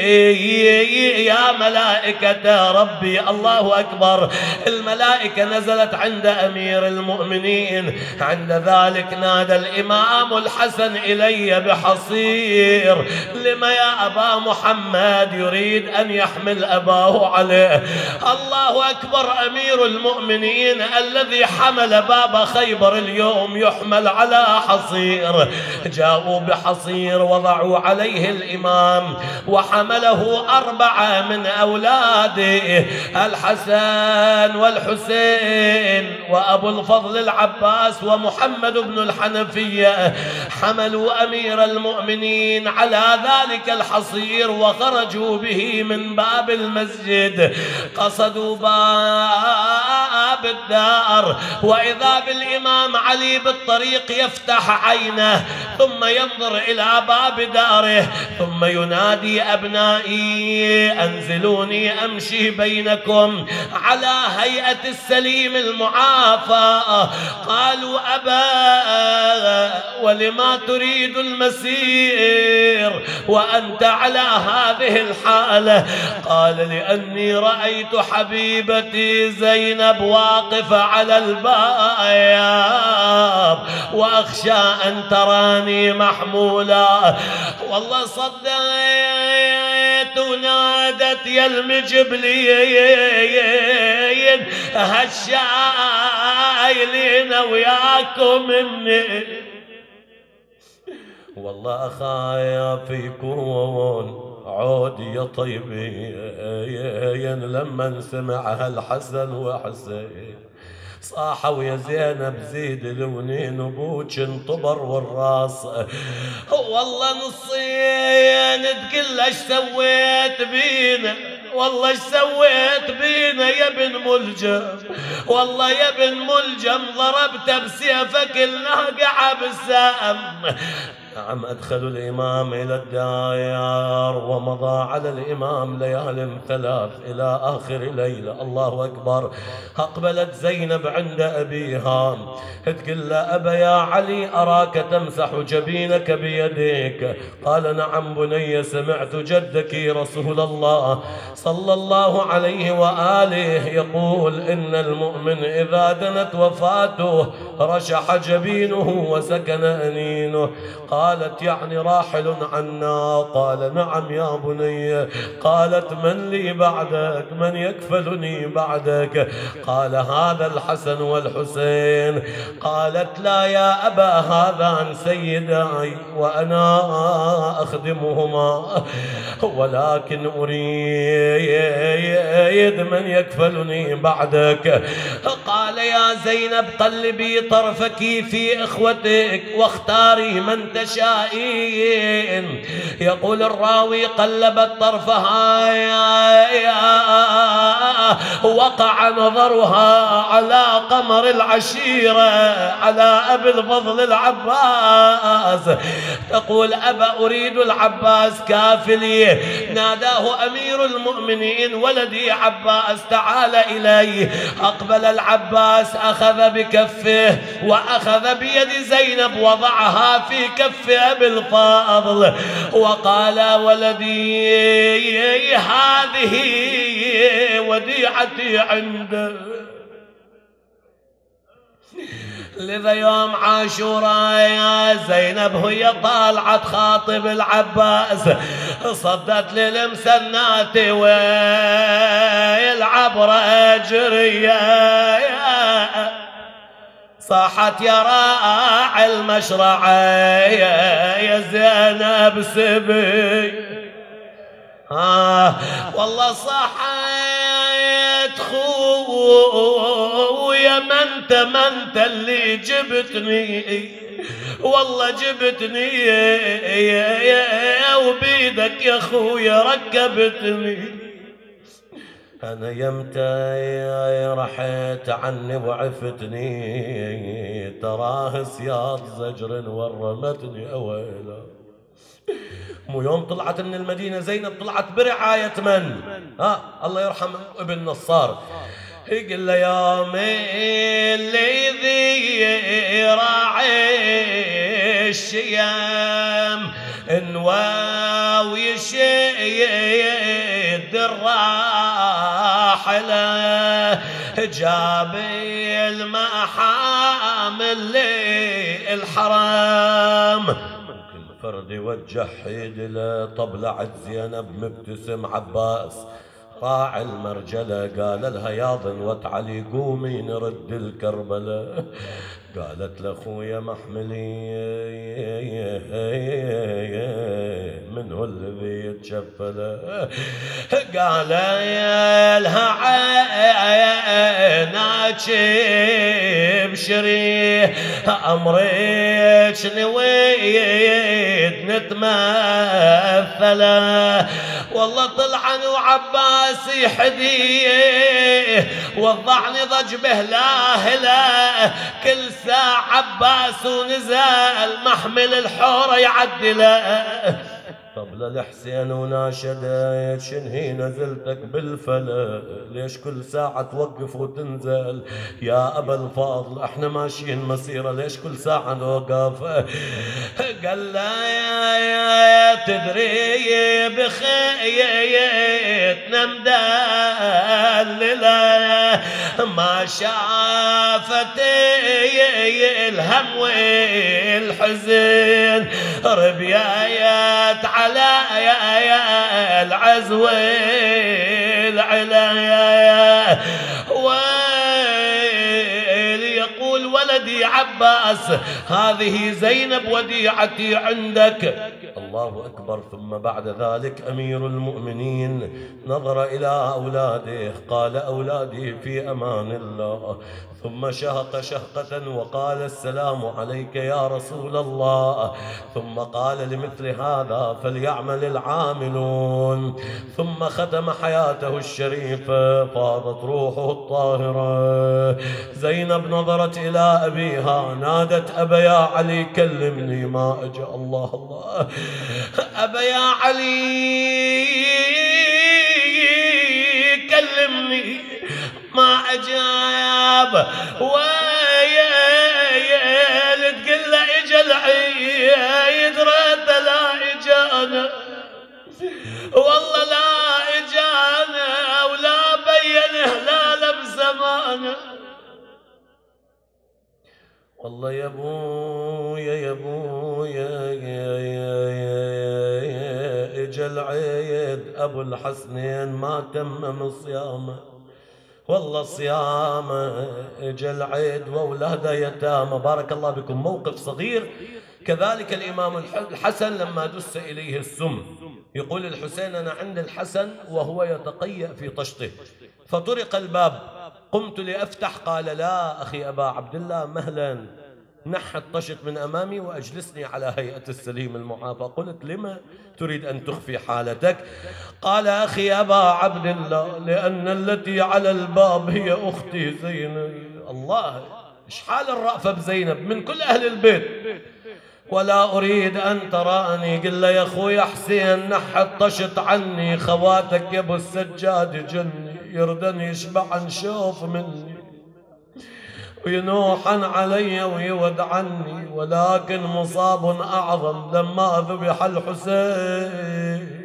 يا ملائكة ربي الله أكبر. الملائكة نزلت عند أمير المؤمنين. عند ذلك نادى الإمام الحسن إلي بحصير. لما يا أبا محمد يريد أن يحمل يحمل أباه عليه. الله أكبر أمير المؤمنين الذي حمل باب خيبر اليوم يحمل على حصير. جاءوا بحصير وضعوا عليه الإمام وحمله أربعة من أولاده الحسن والحسين وأبو الفضل العباس ومحمد بن الحنفية. حملوا أمير المؤمنين على ذلك الحصير وخرجوا به من باب المسجد. قصدوا باب الدار. وإذا بالإمام علي بالطريق يفتح عينه ثم ينظر إلى باب داره ثم ينادي أبنائي أنزلوني أمشي بينكم على هيئة السليم المعافى. قالوا أبا ولما تريد المسير؟ وأنت على هذه الحالة قال لأني رأيت حبيبتي زينب واقفة على الباب وأخشى أن تراني محمولا. والله صدقت ونادت يا المجبلين هالشايلين وياكم مني. والله أخايا فيكون عود يا طيبين لما سمع هالحسن وحسين صاحوا يا زينب زيد لونين أبوك انطبر والراس. والله نصين تقول إيش سويت بينا والله إيش سويت بينا يا ابن ملجم. والله يا ابن ملجم ضربت بسيفك الناقعة بالسام نعم أدخلوا الإمام إلى الدار ومضى على الإمام ليال ثلاث إلى آخر ليلة. الله أكبر. أقبلت زينب عند أبيها. تقول له أبا يا علي أراك تمسح جبينك بيديك؟ قال نعم بني سمعت جدك رسول الله صلى الله عليه وآله يقول إن المؤمن إذا دنت وفاته رشح جبينه وسكن أنينه. قالت يعني راحل عنا. قال نعم يا بني. قالت من لي بعدك؟ من يكفلني بعدك؟ قال هذا الحسن والحسين. قالت لا يا أبا هذان سيداي وأنا أخدمهما. ولكن أريد من يكفلني بعدك. قال يا زينب قلبي طرفك في إخوتك واختاري من تشائين. يقول الراوي قلبت طرفها وقع نظرها على قمر العشيرة على أبي الفضل العباس. تقول أبا أريد العباس كافلي. ناداه أمير المؤمنين ولدي عباس تعال إلي. أقبل العباس أخذ بكفه وأخذ بيد زينب وضعها في كف أبي الفضل وقال ولدي هذه وديعتي عنده لذا يوم عاشوراء يا زينب هي طالعة خاطب العباس صدت للمسنات والعبرة جرية صاحت يا راعي المشرعة يا زينب سبي. آه والله صاحت خو يا منت منت اللي جبتني. والله جبتني وبيدك يا خويا ركبتني. أنا يمتى رحيت عني وعفتني تراه سياط زجر ورمتني أويلا مو يوم طلعت من المدينة زينب طلعت برعاية من؟ ها الله يرحم ابن نصار. يقول يوم اللي ذي راعي الشيام انواو يشيد الراحلة جاب المحامل للحرام كل فرد يوجه يد له طبلعت زينب مبتسم عباس. راعي المرجلة قال لها يا ظنوة علي قومي نرد الكربلة. قالت لأخويا محملي من هو الذي يتشفل قال لها عيناك بشري. امرك نويت نتمثله والله طلعني وعباسي حديه وضعني ضج بهلاهله كل عباس ونزل محمل الحورة يعدله. طب للحسين وناشدت شنهي نزلتك بالفلا ليش كل ساعة توقف وتنزل؟ يا أبا الفاضل إحنا ماشيين مسيرة ليش كل ساعة نوقف؟ قال لا يا, يا تدري بخيتنا مدللة. ما شافت الهم والحزن. ربيايات على يا يا العزو العلا يقول ولدي عباس هذه زينب وديعتي عندك. الله أكبر. ثم بعد ذلك أمير المؤمنين نظر إلى أولاده قال أولادي في أمان الله. ثم شهق شهقة وقال السلام عليك يا رسول الله. ثم قال لمثل هذا فليعمل العاملون. ثم ختم حياته الشريفة فاضت روحه الطاهرة. زينب نظرت إلى أبيها نادت أبا يا علي كلمني ما أجى الله الله. أبا يا علي كلمني ما أجاب. ويا تقول له اجى العيد رد لا إجانا. والله لا إجانا ولا بين هلاله بزمانه والله يا ابويا يا ابويا يا يا يا اجى العيد أبو الحسنين ما تمم صيامه. والله صيام اجى العيد وأولاده يتامى بارك الله بكم. موقف صغير. كذلك الإمام الحسن لما دس إليه السم يقول الحسين أنا عند الحسن وهو يتقيأ في طشته. فطرق الباب. قمت لأفتح قال لا أخي أبا عبد الله مهلا. نح الطشت من أمامي وأجلسني على هيئة السليم المعافى قلت لما تريد أن تخفي حالتك؟ قال أخي أبا عبد الله لأن التي على الباب هي أختي زينب. الله إيش حال الرأفة بزينب من كل أهل البيت؟ ولا أريد أن تراني قل له يا أخوي حسين نحت طشت عني خواتك يا أبو السجاد جني يردن يشبعن شوف مني. وينوحن علي ويود عني ولكن مصاب أعظم لما ذبح الحسين.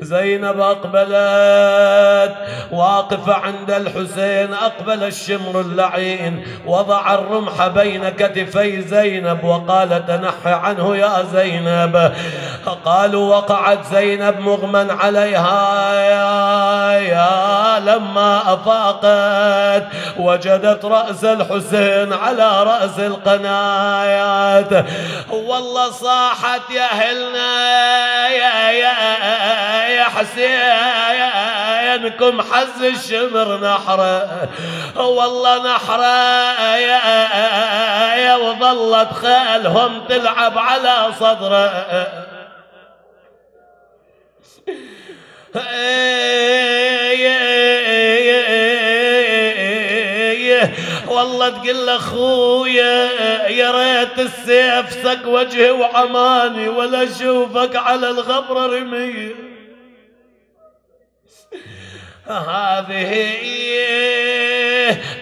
زينب أقبلت. واقفة عند الحسين أقبل الشمر اللعين. وضع الرمح بين كتفي زينب وقال تنحي عنه يا زينب. قالوا وقعت زينب مغمى عليها يا, يا لما أفاقت. وجدت رأس الحسين على رأس القنايات. والله صاحت يا أهلنا يا يا يا حسينكم حز الشمر نحرة. والله نحرة يا, يا وظلت خالهم تلعب على صدرة. والله تقول لاخويا يا ريت السيف سق وجهي وعماني ولا أشوفك على الغبرة رمية. هذه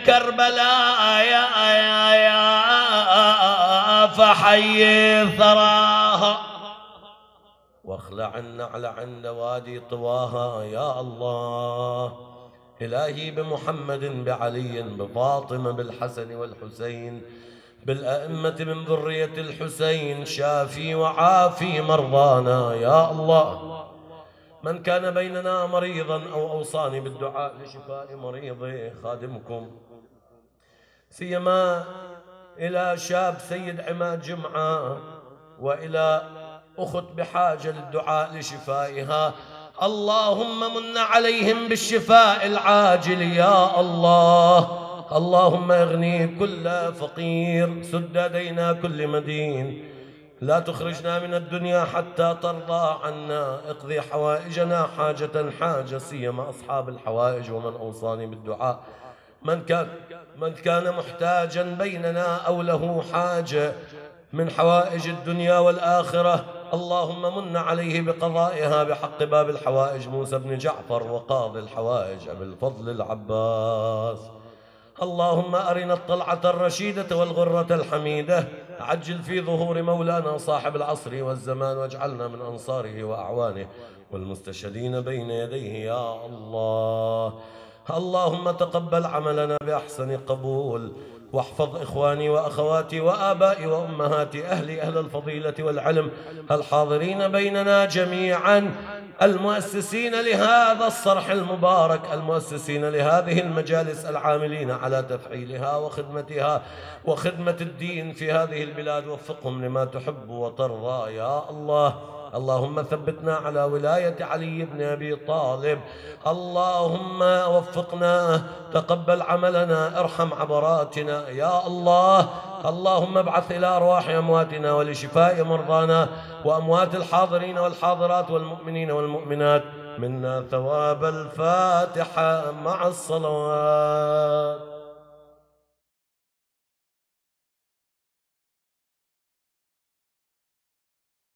كربلاء يا يا يا فحي ثراها واخلع النعل عند وادي طواها يا الله. إلهي بمحمد بعلي بفاطمة بالحسن والحسين بالأئمة من ذرية الحسين شافي وعافي مرضانا يا الله. من كان بيننا مريضا أو أوصاني بالدعاء لشفاء مريضه خادمكم. سيما إلى شاب سيد عماد جمعة وإلى أخت بحاجة للدعاء لشفائها. اللهم من عليهم بالشفاء العاجل يا الله. اللهم اغني كل فقير سد دينا كل مدين. لا تخرجنا من الدنيا حتى ترضى عنا. اقضي حوائجنا حاجة حاجة سيما أصحاب الحوائج ومن أوصاني بالدعاء. من كان من كان محتاجا بيننا أو له حاجة من حوائج الدنيا والآخرة اللهم من عليه بقضائها بحق باب الحوائج. موسى بن جعفر وقاضي الحوائج أبي الفضل العباس. اللهم أرنا الطلعة الرشيدة والغرة الحميدة. عجل في ظهور مولانا صاحب العصر والزمان واجعلنا من أنصاره وأعوانه والمستشهدين بين يديه يا الله. اللهم تقبل عملنا بأحسن قبول. واحفظ إخواني وأخواتي وآبائي وأمهاتي أهلي أهل الفضيلة والعلم الحاضرين بيننا جميعا. المؤسسين لهذا الصرح المبارك المؤسسين لهذه المجالس العاملين على تفعيلها وخدمتها وخدمة الدين في هذه البلاد. وفقهم لما تحب وترضى يا الله. اللهم ثبتنا على ولاية علي بن أبي طالب. اللهم وفقنا تقبل عملنا ارحم عبراتنا. يا الله. اللهم ابعث إلى أرواح أمواتنا ولشفاء مرضانا وأموات الحاضرين والحاضرات والمؤمنين والمؤمنات منا ثواب الفاتحة مع الصلوات.